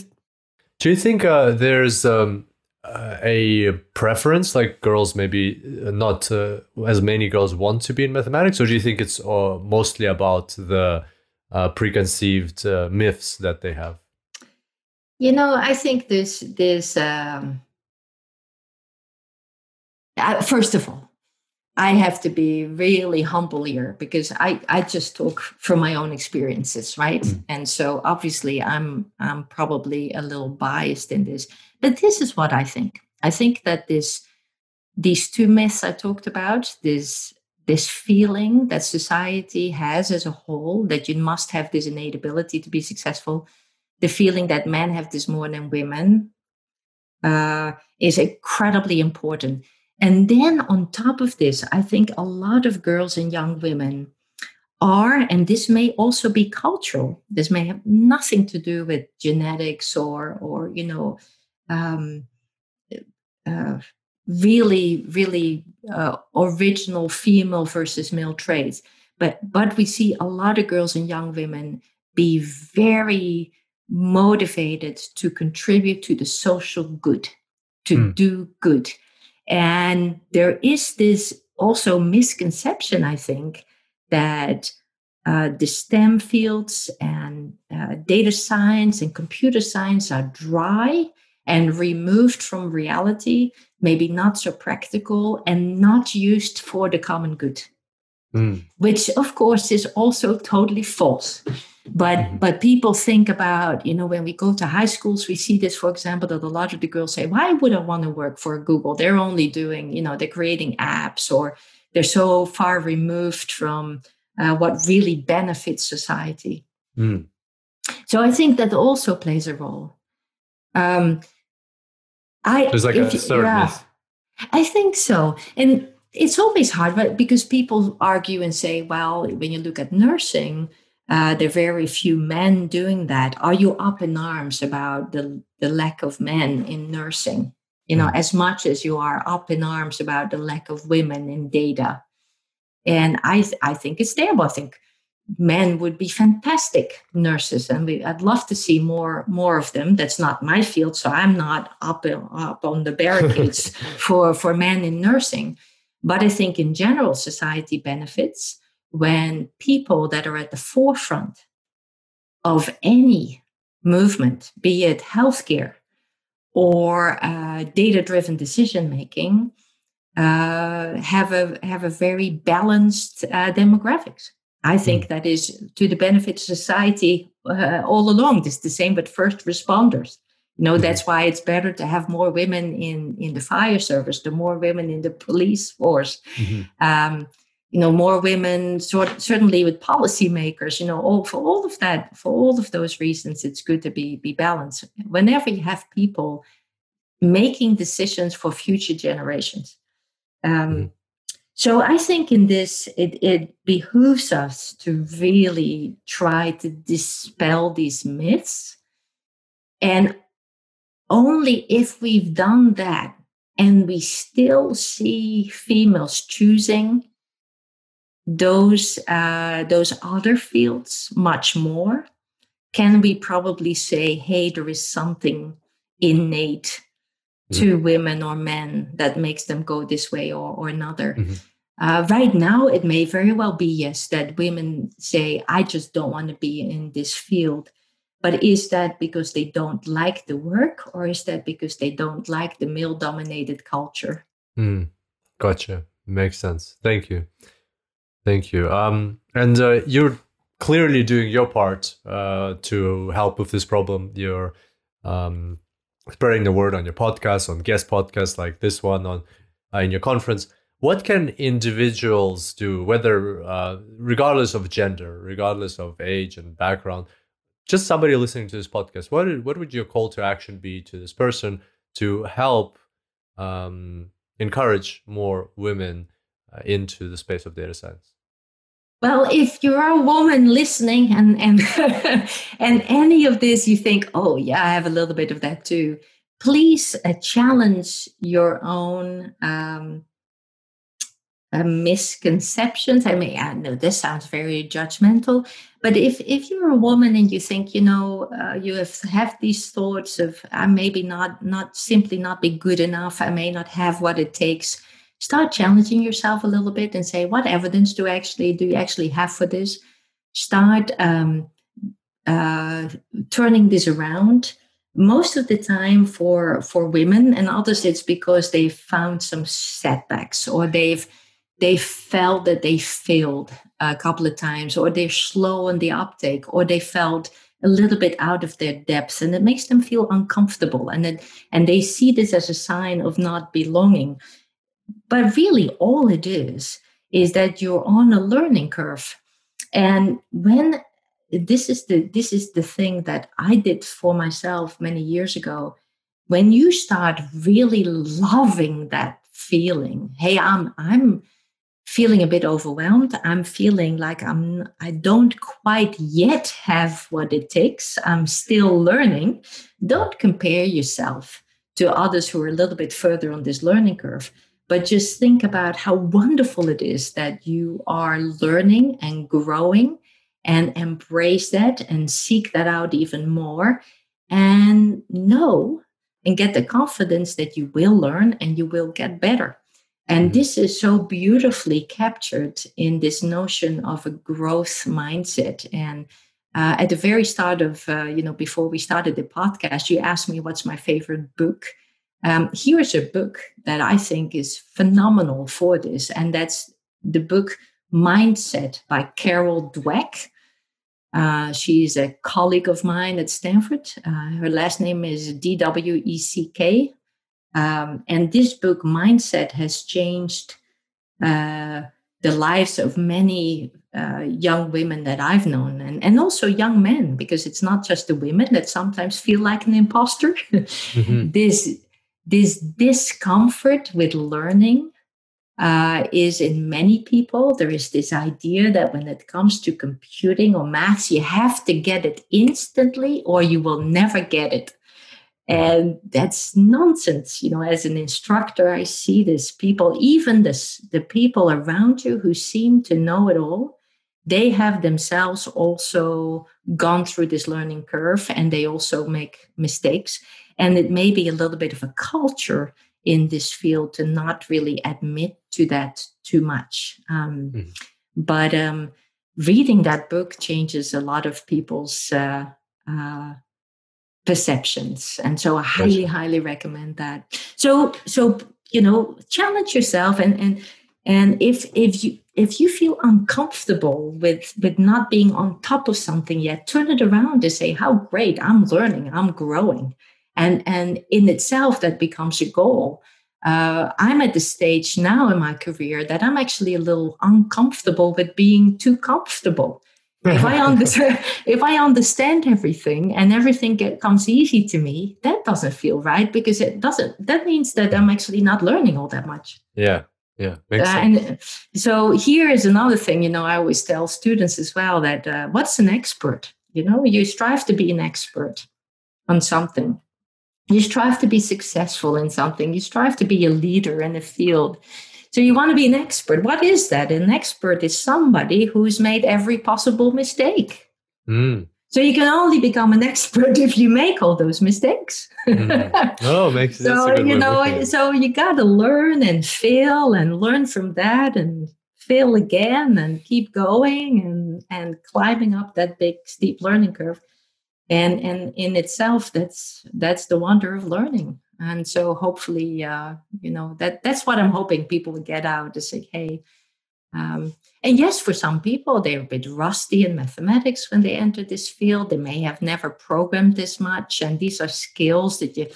do you think uh, there's um, uh, a preference, like girls maybe uh, not uh, as many girls want to be in mathematics, or do you think it's uh, mostly about the uh, preconceived uh, myths that they have? You know, I think this this um, uh, first of all, I have to be really humble here because I I just talk from my own experiences, right? Mm. And so obviously I'm I'm probably a little biased in this, but this is what I think. I think that this these two myths I talked about, this this feeling that society has as a whole that you must have this innate ability to be successful, the feeling that men have this more than women uh, is incredibly important. And then on top of this, I think a lot of girls and young women are, and this may also be cultural. This may have nothing to do with genetics or, or you know, um, uh, really, really uh, original female versus male traits. But but we see a lot of girls and young women be very motivated to contribute to the social good, to mm. do good. And there is this also misconception, I think, that uh, the STEM fields and uh, data science and computer science are dry and removed from reality, maybe not so practical, and not used for the common good. Mm. Which, of course, is also totally false. But mm-hmm. but people think about you know when we go to high schools we see this for example that a lot of the girls say why would I want to work for Google they're only doing you know they're creating apps or they're so far removed from uh, what really benefits society. Mm. So I think that also plays a role. Um, I there's like a third yeah. I think so, and it's always hard, but because people argue and say, well, when you look at nursing, uh, there are very few men doing that. Are you up in arms about the the lack of men in nursing? You know, mm. as much as you are up in arms about the lack of women in data. And I, th- I think it's terrible. I think men would be fantastic nurses and we, i'd love to see more more of them. That's not my field so i'm not up, up on the barricades for for men in nursing. But i think in general society benefits when people that are at the forefront of any movement be it healthcare or uh, data driven decision making uh, have a have a very balanced uh, demographics I think mm. that is to the benefit of society uh, all along. It's the same with first responders. You know, mm-hmm. that's why it's better to have more women in, in the fire service, the more women in the police force. Mm-hmm. Um, you know, more women, sort, certainly with policymakers, you know, all, for all of that, for all of those reasons, it's good to be, be balanced. Whenever you have people making decisions for future generations, um, mm-hmm so I think in this, it, it behooves us to really try to dispel these myths. And only if we've done that and we still see females choosing those uh, those other fields much more, can we probably say, hey, there is something innate mm-hmm. to women or men that makes them go this way or, or another. Mm-hmm. Uh, right now, it may very well be yes that women say, "I just don't want to be in this field." But is that because they don't like the work, or is that because they don't like the male-dominated culture? Mm, gotcha. Makes sense. Thank you. Thank you. Um, and uh, you're clearly doing your part uh, to help with this problem. You're um, spreading the word on your podcast, on guest podcasts like this one, on uh, in your conference. What can individuals do, whether uh, regardless of gender, regardless of age and background, just somebody listening to this podcast? What what would your call to action be to this person to help um, encourage more women uh, into the space of data science? Well, if you're a woman listening and and and any of this you think, oh yeah, I have a little bit of that too. Please uh, challenge your own um, uh, misconceptions. I mean, I know this sounds very judgmental, but if if you're a woman and you think, you know, uh, you have have these thoughts of, I maybe not not simply not be good enough. I may not have what it takes start challenging yourself a little bit and say what evidence do actually do you actually have for this? Start um, uh, turning this around. Most of the time for for women and others it's because they've found some setbacks or they've they felt that they failed a couple of times or they're slow on the uptake or they felt a little bit out of their depths and it makes them feel uncomfortable and it, and they see this as a sign of not belonging but really, all it is is that you're on a learning curve. And when this is the this is the thing that I did for myself many years ago. When you start really loving that feeling, hey, I'm I'm feeling a bit overwhelmed. I'm feeling like I'm I don't quite yet have what it takes. I'm still learning. Don't compare yourself to others who are a little bit further on this learning curve but just think about how wonderful it is that you are learning and growing and embrace that and seek that out even more and know and get the confidence that you will learn and you will get better. And mm-hmm. this is so beautifully captured in this notion of a growth mindset. And uh, at the very start of, uh, you know, before we started the podcast, you asked me what's my favorite book. Um, here's a book that I think is phenomenal for this, and that's the book Mindset by Carol Dweck. Uh, she's a colleague of mine at Stanford. Uh, her last name is D W E C K. Um, and this book, Mindset, has changed uh, the lives of many uh, young women that I've known, and, and also young men, because it's not just the women that sometimes feel like an imposter. mm-hmm. This this discomfort with learning uh, is in many people. There is this idea that when it comes to computing or maths, you have to get it instantly or you will never get it. And that's nonsense. You know, as an instructor, I see this people, even this, the people around you who seem to know it all, they have themselves also gone through this learning curve and they also make mistakes. And it may be a little bit of a culture in this field to not really admit to that too much. Um, mm But um, reading that book changes a lot of people's uh, uh, perceptions, and so I highly, highly recommend that. So, so you know, challenge yourself, and and and if if you if you feel uncomfortable with with not being on top of something yet, turn it around and say, "How great! I'm learning, I'm growing." And and in itself that becomes a goal uh, i'm at the stage now in my career that i'm actually a little uncomfortable with being too comfortable if I understand, if I understand everything and everything get, comes easy to me, that doesn't feel right because it doesn't. That means that I'm actually not learning all that much. Yeah, yeah, uh, and so here is another thing. You know, I always tell students as well that uh, what's an expert? You know, you strive to be an expert on something, you strive to be successful in something, you strive to be a leader in a field. So you want to be an expert. What is that? An expert is somebody who's made every possible mistake. Mm. So you can only become an expert if you make all those mistakes. mm. Oh, makes sense. so you know, so you got to learn and fail and learn from that and fail again and keep going and and climbing up that big steep learning curve. And and in itself, that's that's the wonder of learning. And so hopefully, uh, you know, that that's what I'm hoping people will get out to say, hey. Um, and yes, for some people, they're a bit rusty in mathematics when they enter this field. They may have never programmed this much. And these are skills that you,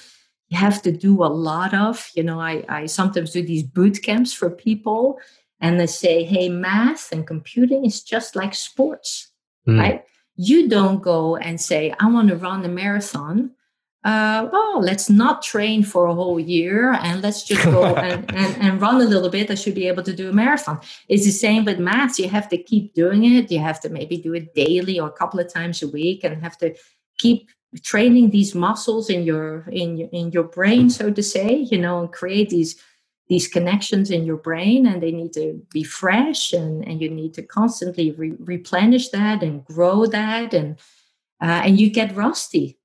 you have to do a lot of. You know, I, I sometimes do these boot camps for people and they say, hey, math and computing is just like sports, mm. right? You don't go and say, I want to run a marathon uh, well, let's not train for a whole year and let's just go and, and, and, run a little bit. I should be able to do a marathon. It's the same with maths. You have to keep doing it. You have to maybe do it daily or a couple of times a week and have to keep training these muscles in your in your in your brain, so to say, you know, and create these these connections in your brain and they need to be fresh and, and you need to constantly re- replenish that and grow that and uh, and you get rusty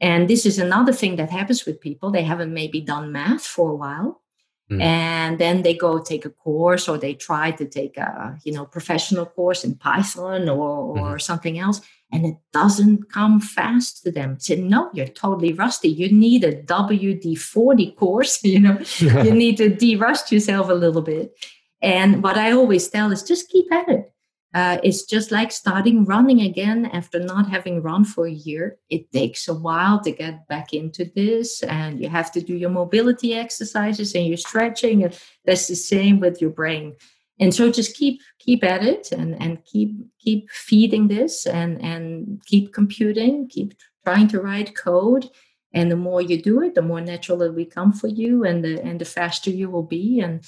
and this is another thing that happens with people. They haven't maybe done math for a while. Mm. And then they go take a course or they try to take a you know professional course in Python or, or mm-hmm. something else. And it doesn't come fast to them. Say, no, you're totally rusty. You need a WD 40 course, you know, you need to de-rust yourself a little bit. And what I always tell is just keep at it uh, it's just like starting running again after not having run for a year. It takes a while to get back into this, and you have to do your mobility exercises and your stretching. And that's the same with your brain. And so just keep keep at it and, and keep keep feeding this and, and keep computing, keep trying to write code. And the more you do it, the more natural it will become for you and the and the faster you will be. And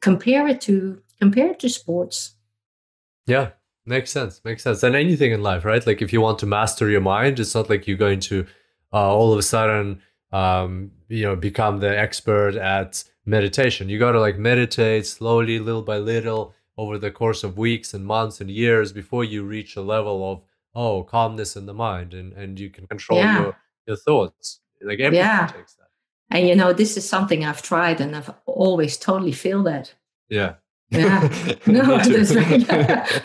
compare it to compare it to sports yeah, makes sense. Makes sense. And anything in life, right? Like if you want to master your mind, it's not like you're going to uh, all of a sudden, um, you know, become the expert at meditation. You got to like meditate slowly, little by little, over the course of weeks and months and years before you reach a level of oh calmness in the mind and and you can control yeah. your your thoughts. Like everything yeah. takes that. And you know, this is something I've tried and I've always totally feel that. Yeah. Yeah, no, that's right.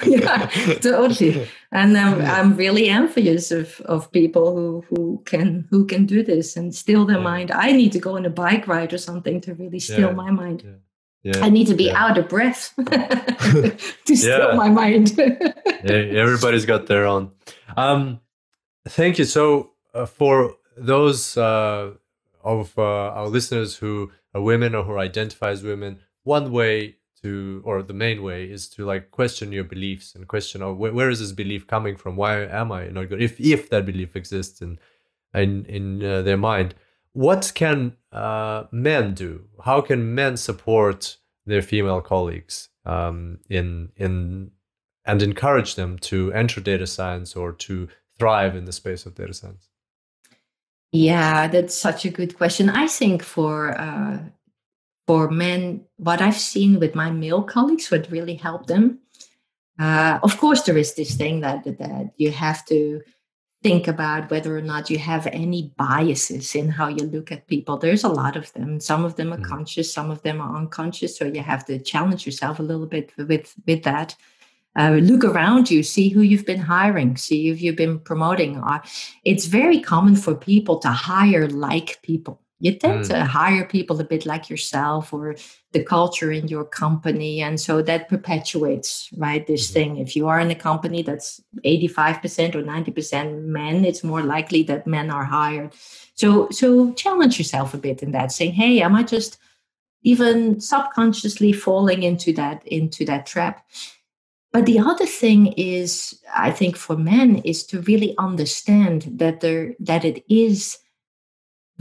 yeah, totally. And I'm, I'm really envious of, of people who, who can who can do this and still their yeah. mind. I need to go on a bike ride or something to really still yeah. my mind. Yeah. I need to be out of breath to still my mind. yeah, everybody's got their own. Um, thank you. So uh, for those uh, of uh, our listeners who are women or who identify as women, one way to or the main way is to like question your beliefs and question oh where, where is this belief coming from? Why am i not good? If if that belief exists in in in uh, their mind what can uh, men do? How can men support their female colleagues um, in in and encourage them to enter data science or to thrive in the space of data science? Yeah that's such a good question. I think for uh, for men, what I've seen with my male colleagues, what really helped them. Uh, of course, there is this thing that that you have to think about whether or not you have any biases in how you look at people. There's a lot of them. Some of them are mm. conscious, some of them are unconscious. So you have to challenge yourself a little bit with with that. Uh, look around you, see who you've been hiring, see if you've been promoting. Uh, it's very common for people to hire like people you tend mm. to hire people a bit like yourself or the culture in your company and so that perpetuates right this mm-hmm. thing if you are in a company that's 85% or 90% men it's more likely that men are hired so so challenge yourself a bit in that saying hey am i just even subconsciously falling into that into that trap but the other thing is i think for men is to really understand that there that it is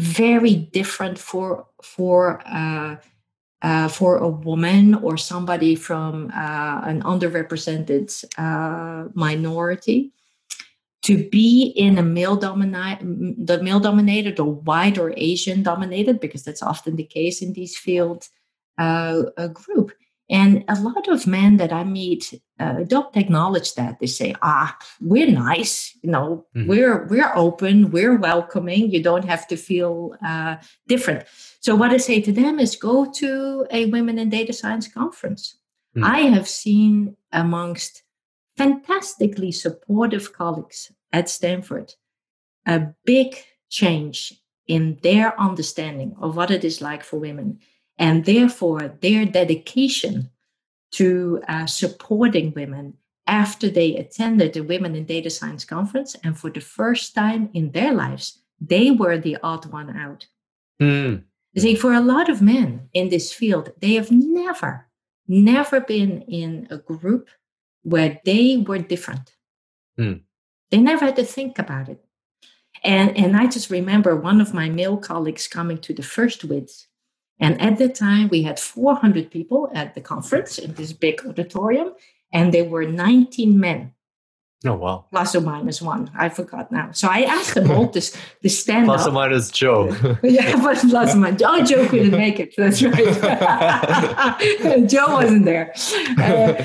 very different for for uh, uh, for a woman or somebody from uh, an underrepresented uh, minority to be in a male dominated the male dominated or white or asian dominated because that's often the case in these fields uh, a group And a lot of men that I meet uh, don't acknowledge that. They say, "Ah, we're nice, you know, mm-hmm. we're we're open, we're welcoming. You don't have to feel uh, different." So what I say to them is, go to a women in data science conference. Mm-hmm. I have seen amongst fantastically supportive colleagues at Stanford a big change in their understanding of what it is like for women and therefore their dedication to uh, supporting women after they attended the Women in Data Science conference. And for the first time in their lives, they were the odd one out. Mm. See, for a lot of men in this field, they have never, never been in a group where they were different. Mm. They never had to think about it. And, and I just remember one of my male colleagues coming to the first WiDS and at the time, we had 400 people at the conference in this big auditorium, and there were 19 men. Oh, wow. Plus or minus one. I forgot now. So I asked them all to, to stand plus up. Plus or minus Joe. yeah, plus, plus or minus. Oh, Joe couldn't make it. That's right. Joe wasn't there. Uh,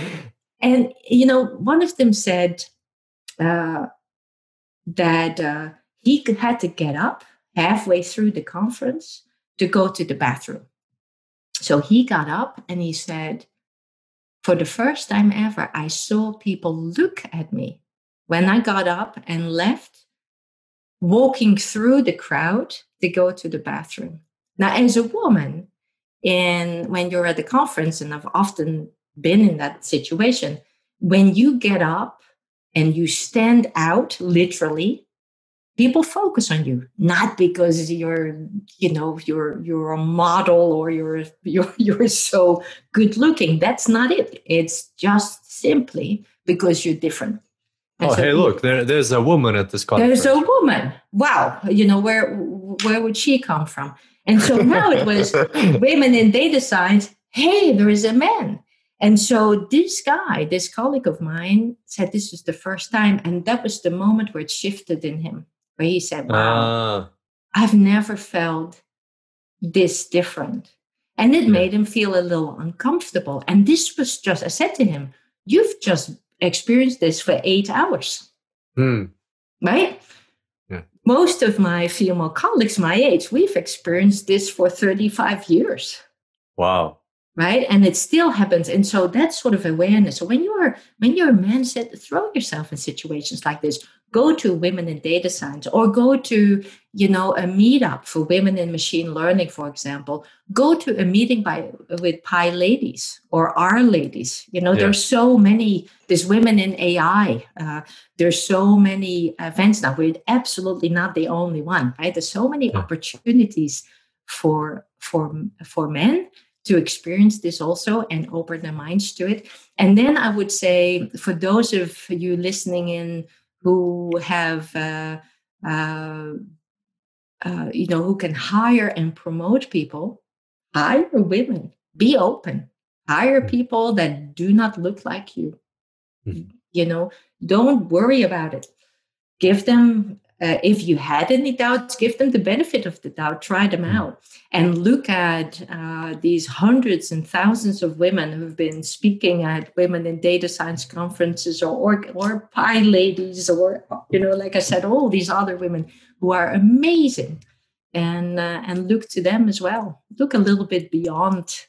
and, you know, one of them said uh, that uh, he had to get up halfway through the conference to go to the bathroom. So he got up and he said, For the first time ever, I saw people look at me when I got up and left, walking through the crowd to go to the bathroom. Now, as a woman, and when you're at the conference, and I've often been in that situation, when you get up and you stand out literally people focus on you not because you're you know you're you're a model or you're you're you're so good looking. That's not it. It's just simply because you're different. And oh so hey look there, there's a woman at this conference there's a woman. Wow. You know where where would she come from? And so now it was women in data science hey there is a man. And so this guy this colleague of mine said this was the first time and that was the moment where it shifted in him where he said, Wow, uh. I've never felt this different. And it made him feel a little uncomfortable. And this was just, I said to him, You've just experienced this for eight hours. Mm. Right? Yeah. Most of my female colleagues my age, we've experienced this for 35 years. Wow right and it still happens and so that sort of awareness so when you're when you're a man said throw yourself in situations like this go to women in data science or go to you know a meetup for women in machine learning for example go to a meeting by with PyLadies or R-Ladies you know yeah. there's so many there's women in ai uh, there's so many events now we're absolutely not the only one right there's so many yeah. opportunities for for for men to experience this also and open their minds to it. And then I would say, for those of you listening in who have, uh, uh, uh, you know, who can hire and promote people, hire women, be open, hire mm. people that do not look like you. Mm-hmm. You know, don't worry about it. Give them uh, if you had any doubts, give them the benefit of the doubt, try them mm. out, and look at uh, these hundreds and thousands of women who've been speaking at women in data science conferences or, or, or PyLadies, or, you know, like I said, all these other women who are amazing. And, uh, and look to them as well. Look a little bit beyond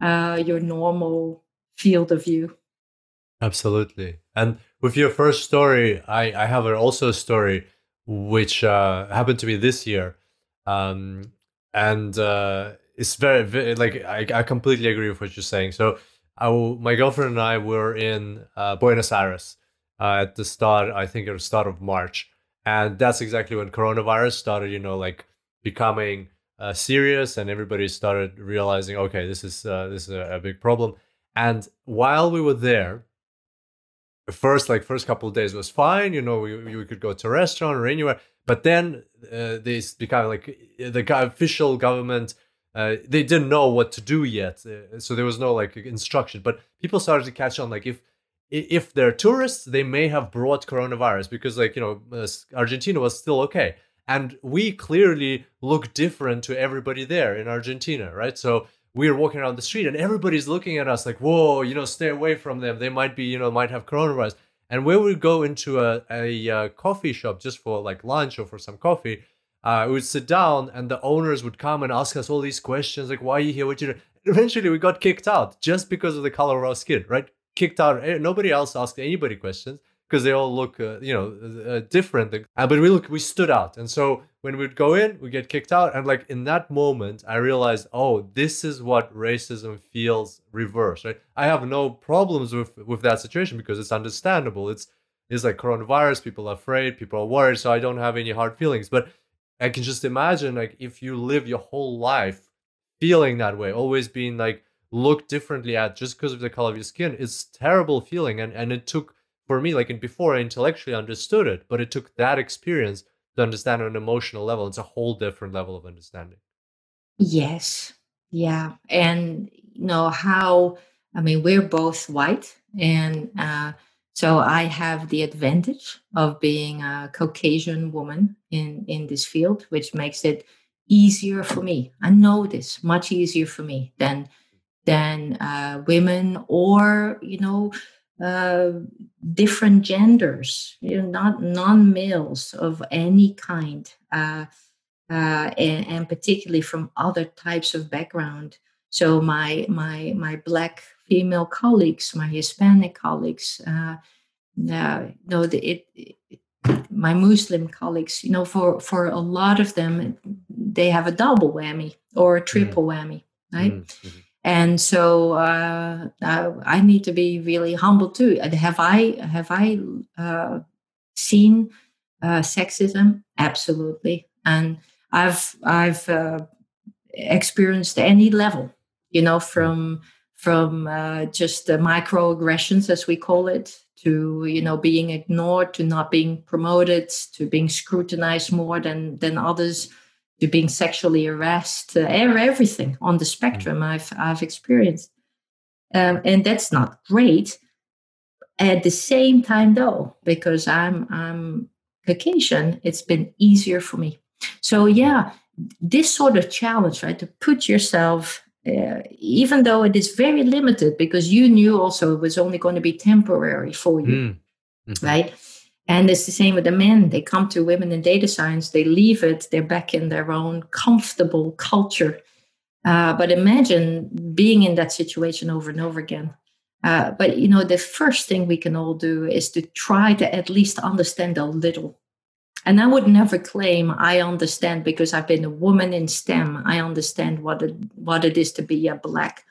uh, your normal field of view. Absolutely. And with your first story, I, I have also a story which uh, happened to be this year. Um, and uh, it's very, very like I, I completely agree with what you're saying. So I, my girlfriend and I were in uh, Buenos Aires uh, at the start, I think at the start of March, and that's exactly when coronavirus started. You know, like becoming uh, serious, and everybody started realizing, okay, this is uh, this is a, a big problem. And while we were there, first like first couple of days was fine you know we, we could go to a restaurant or anywhere. But then uh, this became like the official government uh, they didn't know what to do yet uh, so there was no like instruction. But people started to catch on like if if they're tourists they may have brought coronavirus because like you know argentina was still okay. And we clearly look different to everybody there in argentina right? So we are walking around the street and everybody's looking at us like, whoa, you know, stay away from them. They might be, you know, might have coronavirus. And when we go into a, a, a uh, coffee shop just for like lunch or for some coffee, uh, we would sit down and the owners would come and ask us all these questions like, why are you here? What you doing? Eventually, we got kicked out just because of the color of our skin, right? Kicked out. Eh, nobody else asked anybody questions because they all look, uh, you know, uh, different. Uh, but we look, we stood out, and so when we'd go in, we get kicked out, and like in that moment, I realized, oh, this is what racism feels reversed, right? I have no problems with with that situation because it's understandable. It's it's like coronavirus, people are afraid, people are worried, so I don't have any hard feelings. But I can just imagine, like, if you live your whole life feeling that way, always being like looked differently at just because of the color of your skin, it's terrible feeling, and and it took for me, like before I intellectually understood it, but it took that experience to understand on an emotional level. It's a whole different level of understanding. Yes. Yeah. And you know how I mean we're both white and uh so I have the advantage of being a Caucasian woman in in this field, which makes it easier for me. I know this much easier for me than than uh, women or you know uh, different genders, you know, not non-males of any kind, uh, uh, and, and, particularly from other types of background. So my my my black female colleagues, my Hispanic colleagues, uh, uh, no, the, it, it, my Muslim colleagues, you know, for for a lot of them, they have a double whammy or a triple mm. whammy, right? Mm-hmm and so uh, I need to be really humble too. Have I have I uh, seen uh, sexism? Absolutely, and I've I've uh, experienced any level, you know, from from uh, just the microaggressions as we call it to you know being ignored to not being promoted to being scrutinized more than than others to being sexually harassed, uh, everything on the spectrum mm. I've I've experienced, um, and that's not great. At the same time, though, because I'm I'm Caucasian, it's been easier for me. So yeah, this sort of challenge, right, to put yourself, uh, even though it is very limited, because you knew also it was only going to be temporary for you, mm. mm-hmm. right? And it's the same with the men. They come to women in data science, they leave it, they're back in their own comfortable culture. Uh, but imagine being in that situation over and over again. Uh, but you know, the first thing we can all do is to try to at least understand a little. And I would never claim I understand because I've been a woman in STEM. I understand what it what it is to be a black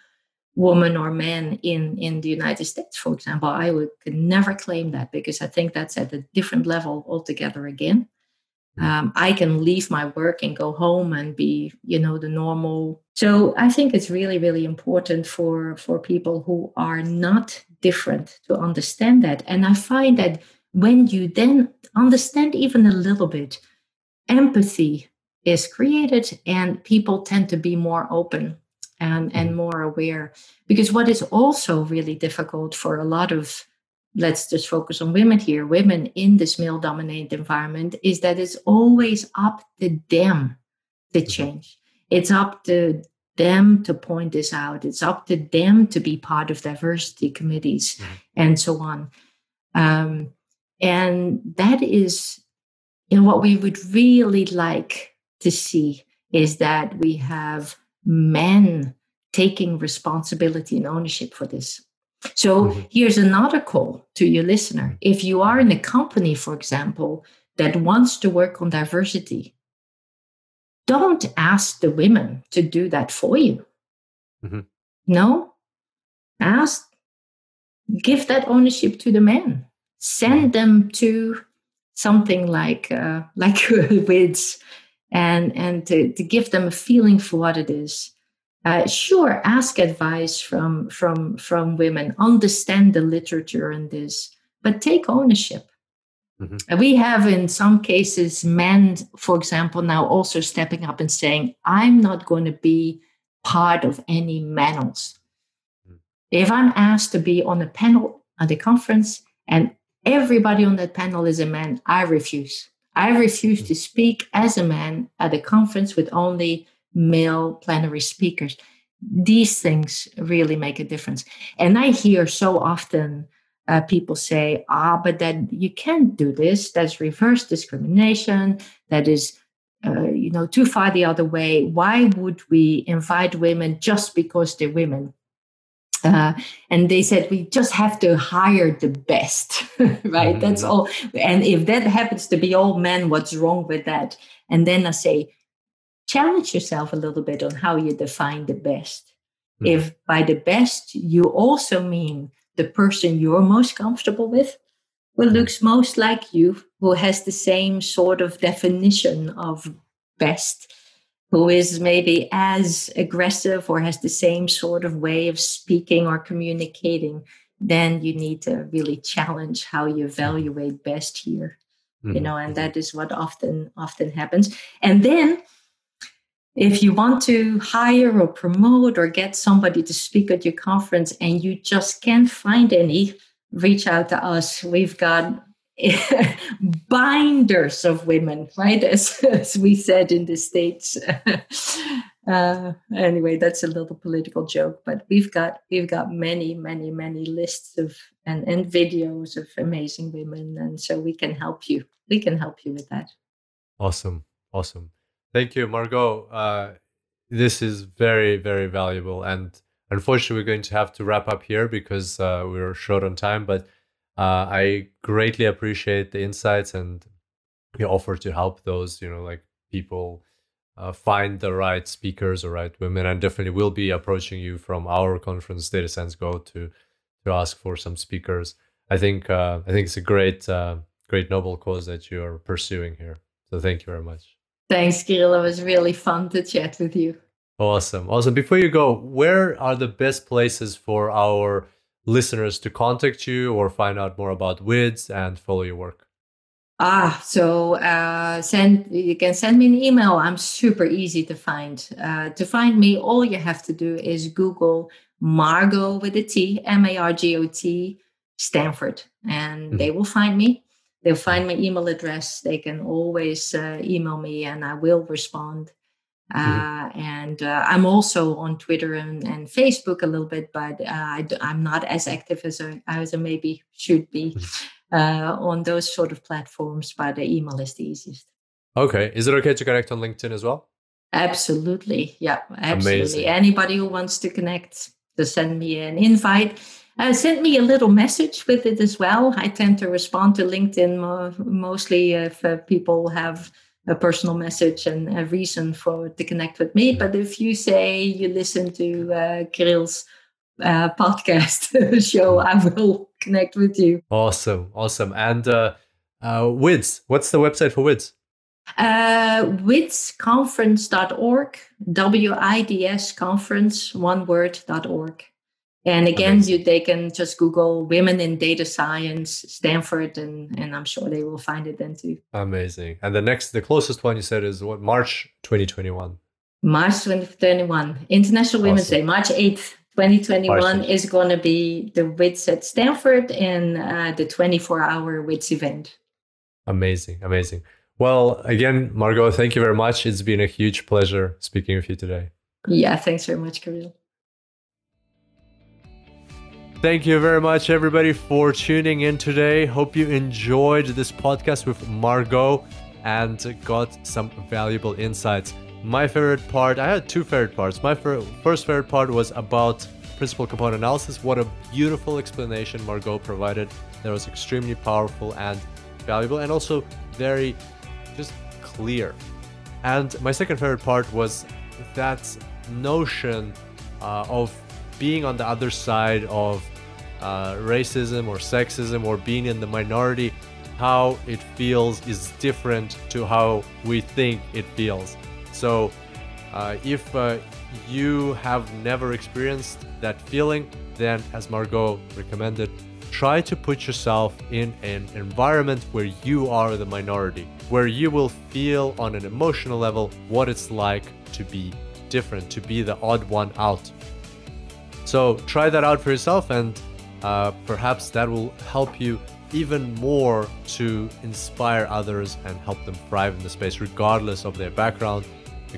woman or man in in the United States, for example. I would never claim that because I think that's at a different level altogether again. Hmm. Um, I can leave my work and go home and be, you know, the normal. So I think it's really, really important for for people who are not different to understand that. And I find that when you then understand even a little bit, empathy is created, and people tend to be more open and, and mm-hmm. more aware. Because what is also really difficult for a lot of, let's just focus on women here, women in this male dominated environment, is that it's always up to them to mm-hmm. change. It's up to them to point this out. It's up to them to be part of diversity committees mm-hmm. and so on. Um, and that is in what we would really like to see is that we have men taking responsibility and ownership for this. So mm-hmm. here's another call to your listener. If you are in a company, for example, that wants to work on diversity, don't ask the women to do that for you. Mm-hmm. No, ask, give that ownership to the men. Send mm-hmm. them to something like uh, like WiDS and and to, to give them a feeling for what it is uh, sure ask advice from from from women understand the literature in this but take ownership mm-hmm. we have in some cases men for example now also stepping up and saying i'm not going to be part of any panels mm-hmm. if i'm asked to be on a panel at a conference and everybody on that panel is a man i refuse I refuse to speak as a man at a conference with only male plenary speakers. these things really make a difference. And I hear so often uh, people say, ah, but that you can't do this. That's reverse discrimination. That is, uh, you know, too far the other way. Why would we invite women just because they're women? Uh, and they said we just have to hire the best right mm-hmm. that's all and if that happens to be all men what's wrong with that and then i say challenge yourself a little bit on how you define the best mm-hmm. if by the best you also mean the person you're most comfortable with who mm-hmm. looks most like you who has the same sort of definition of best who is maybe as aggressive or has the same sort of way of speaking or communicating, then you need to really challenge how you evaluate best here. Mm-hmm. You know, and that is what often often happens. And then if you want to hire or promote or get somebody to speak at your conference and you just can't find any, reach out to us. We've got binders of women, right? As, as we said in the States. uh, anyway, that's a little political joke, but we've got we've got many, many, many lists of and, and videos of amazing women. And so we can help you. We can help you with that. Awesome. Awesome. Thank you, Margot. Uh, this is very, very valuable. And unfortunately, we're going to have to wrap up here because uh, we're short on time. But uh, I greatly appreciate the insights and your offer to help those, you know, like people uh, find the right speakers or right women. And definitely will be approaching you from our conference, Data Science Go, to to ask for some speakers. I think uh, I think it's a great uh, great noble cause that you are pursuing here. So thank you very much. Thanks, Kirill. It was really fun to chat with you. Awesome. Awesome. Before you go, where are the best places for our listeners to contact you or find out more about WiDS and follow your work? Ah, so uh, send you can send me an email. I'm super easy to find. Uh, to find me, all you have to do is Google Margot with a T, M A R G O T, Stanford, and mm-hmm. they will find me. They'll find my email address. They can always uh, email me, and I will respond. Mm-hmm. Uh, and uh, I'm also on Twitter and, and Facebook a little bit, but uh, I, am not as active as I, as I maybe should be mm-hmm. uh, on those sort of platforms. But the email is the easiest. Okay, is it okay to connect on LinkedIn as well? Absolutely, yeah, absolutely. Amazing. Anybody who wants to connect, to send me an invite. Uh, send me a little message with it as well. I tend to respond to LinkedIn mostly if uh, people have a personal message and a reason for to connect with me. But if you say you listen to uh, Kirill's uh, podcast show, I will connect with you. Awesome, awesome. And uh, uh, WiDS, what's the website for WiDS? Uh, widsconference.org, W-I-D-S conference, one word.org. And again, you, they can just Google women in data science, Stanford, and, and I'm sure they will find it then too. Amazing. And the next, the closest one you said is what, March 2021? March 2021, International Women's. Day, March 8th. 2021 is going to be the WiDS at Stanford and uh, the 24 hour WiDS event. Amazing, amazing. Well, again, Margot, thank you very much. It's been a huge pleasure speaking with you today. Yeah, thanks very much, Kirill. Thank you very much, everybody, for tuning in today. Hope you enjoyed this podcast with Margot and got some valuable insights. My favorite part, I had two favorite parts. My first favorite part was about principal component analysis. What a beautiful explanation Margot provided. That was extremely powerful and valuable, and also very just clear. And my second favorite part was that notion uh, of being on the other side of uh, racism or sexism or being in the minority, how it feels is different to how we think it feels. So, uh, if uh, you have never experienced that feeling, then as Margot recommended, try to put yourself in an environment where you are the minority, where you will feel on an emotional level what it's like to be different, to be the odd one out. So try that out for yourself and uh, perhaps that will help you even more to inspire others and help them thrive in the space, regardless of their background,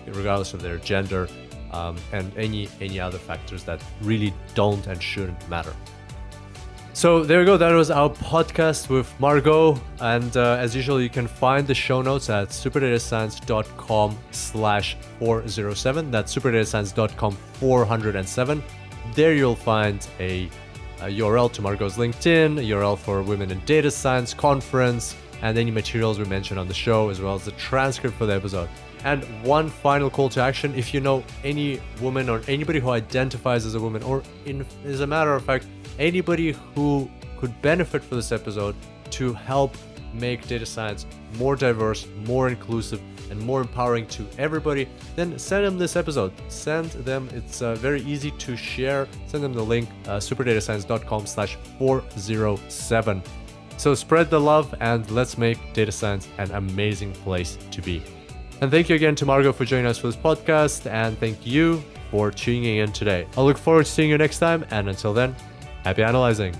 regardless of their gender. um, and any any other factors that really don't and shouldn't matter. So there we go. That was our podcast with Margot. And uh, as usual, you can find the show notes at superdatascience.com slash 407. That's superdatascience.com 407. There you'll find a, a URL to Margot's LinkedIn, a URL for Women in Data Science conference, and any materials we mentioned on the show, as well as the transcript for the episode. And one final call to action if you know any woman or anybody who identifies as a woman, or in, as a matter of fact, anybody who could benefit from this episode to help make data science more diverse, more inclusive, and more empowering to everybody, then send them this episode. Send them, it's uh, very easy to share. Send them the link, uh, superdatascience.com slash 407. So spread the love and let's make data science an amazing place to be. And thank you again to Margot for joining us for this podcast, and thank you for tuning in today. I look forward to seeing you next time, and until then, happy analyzing.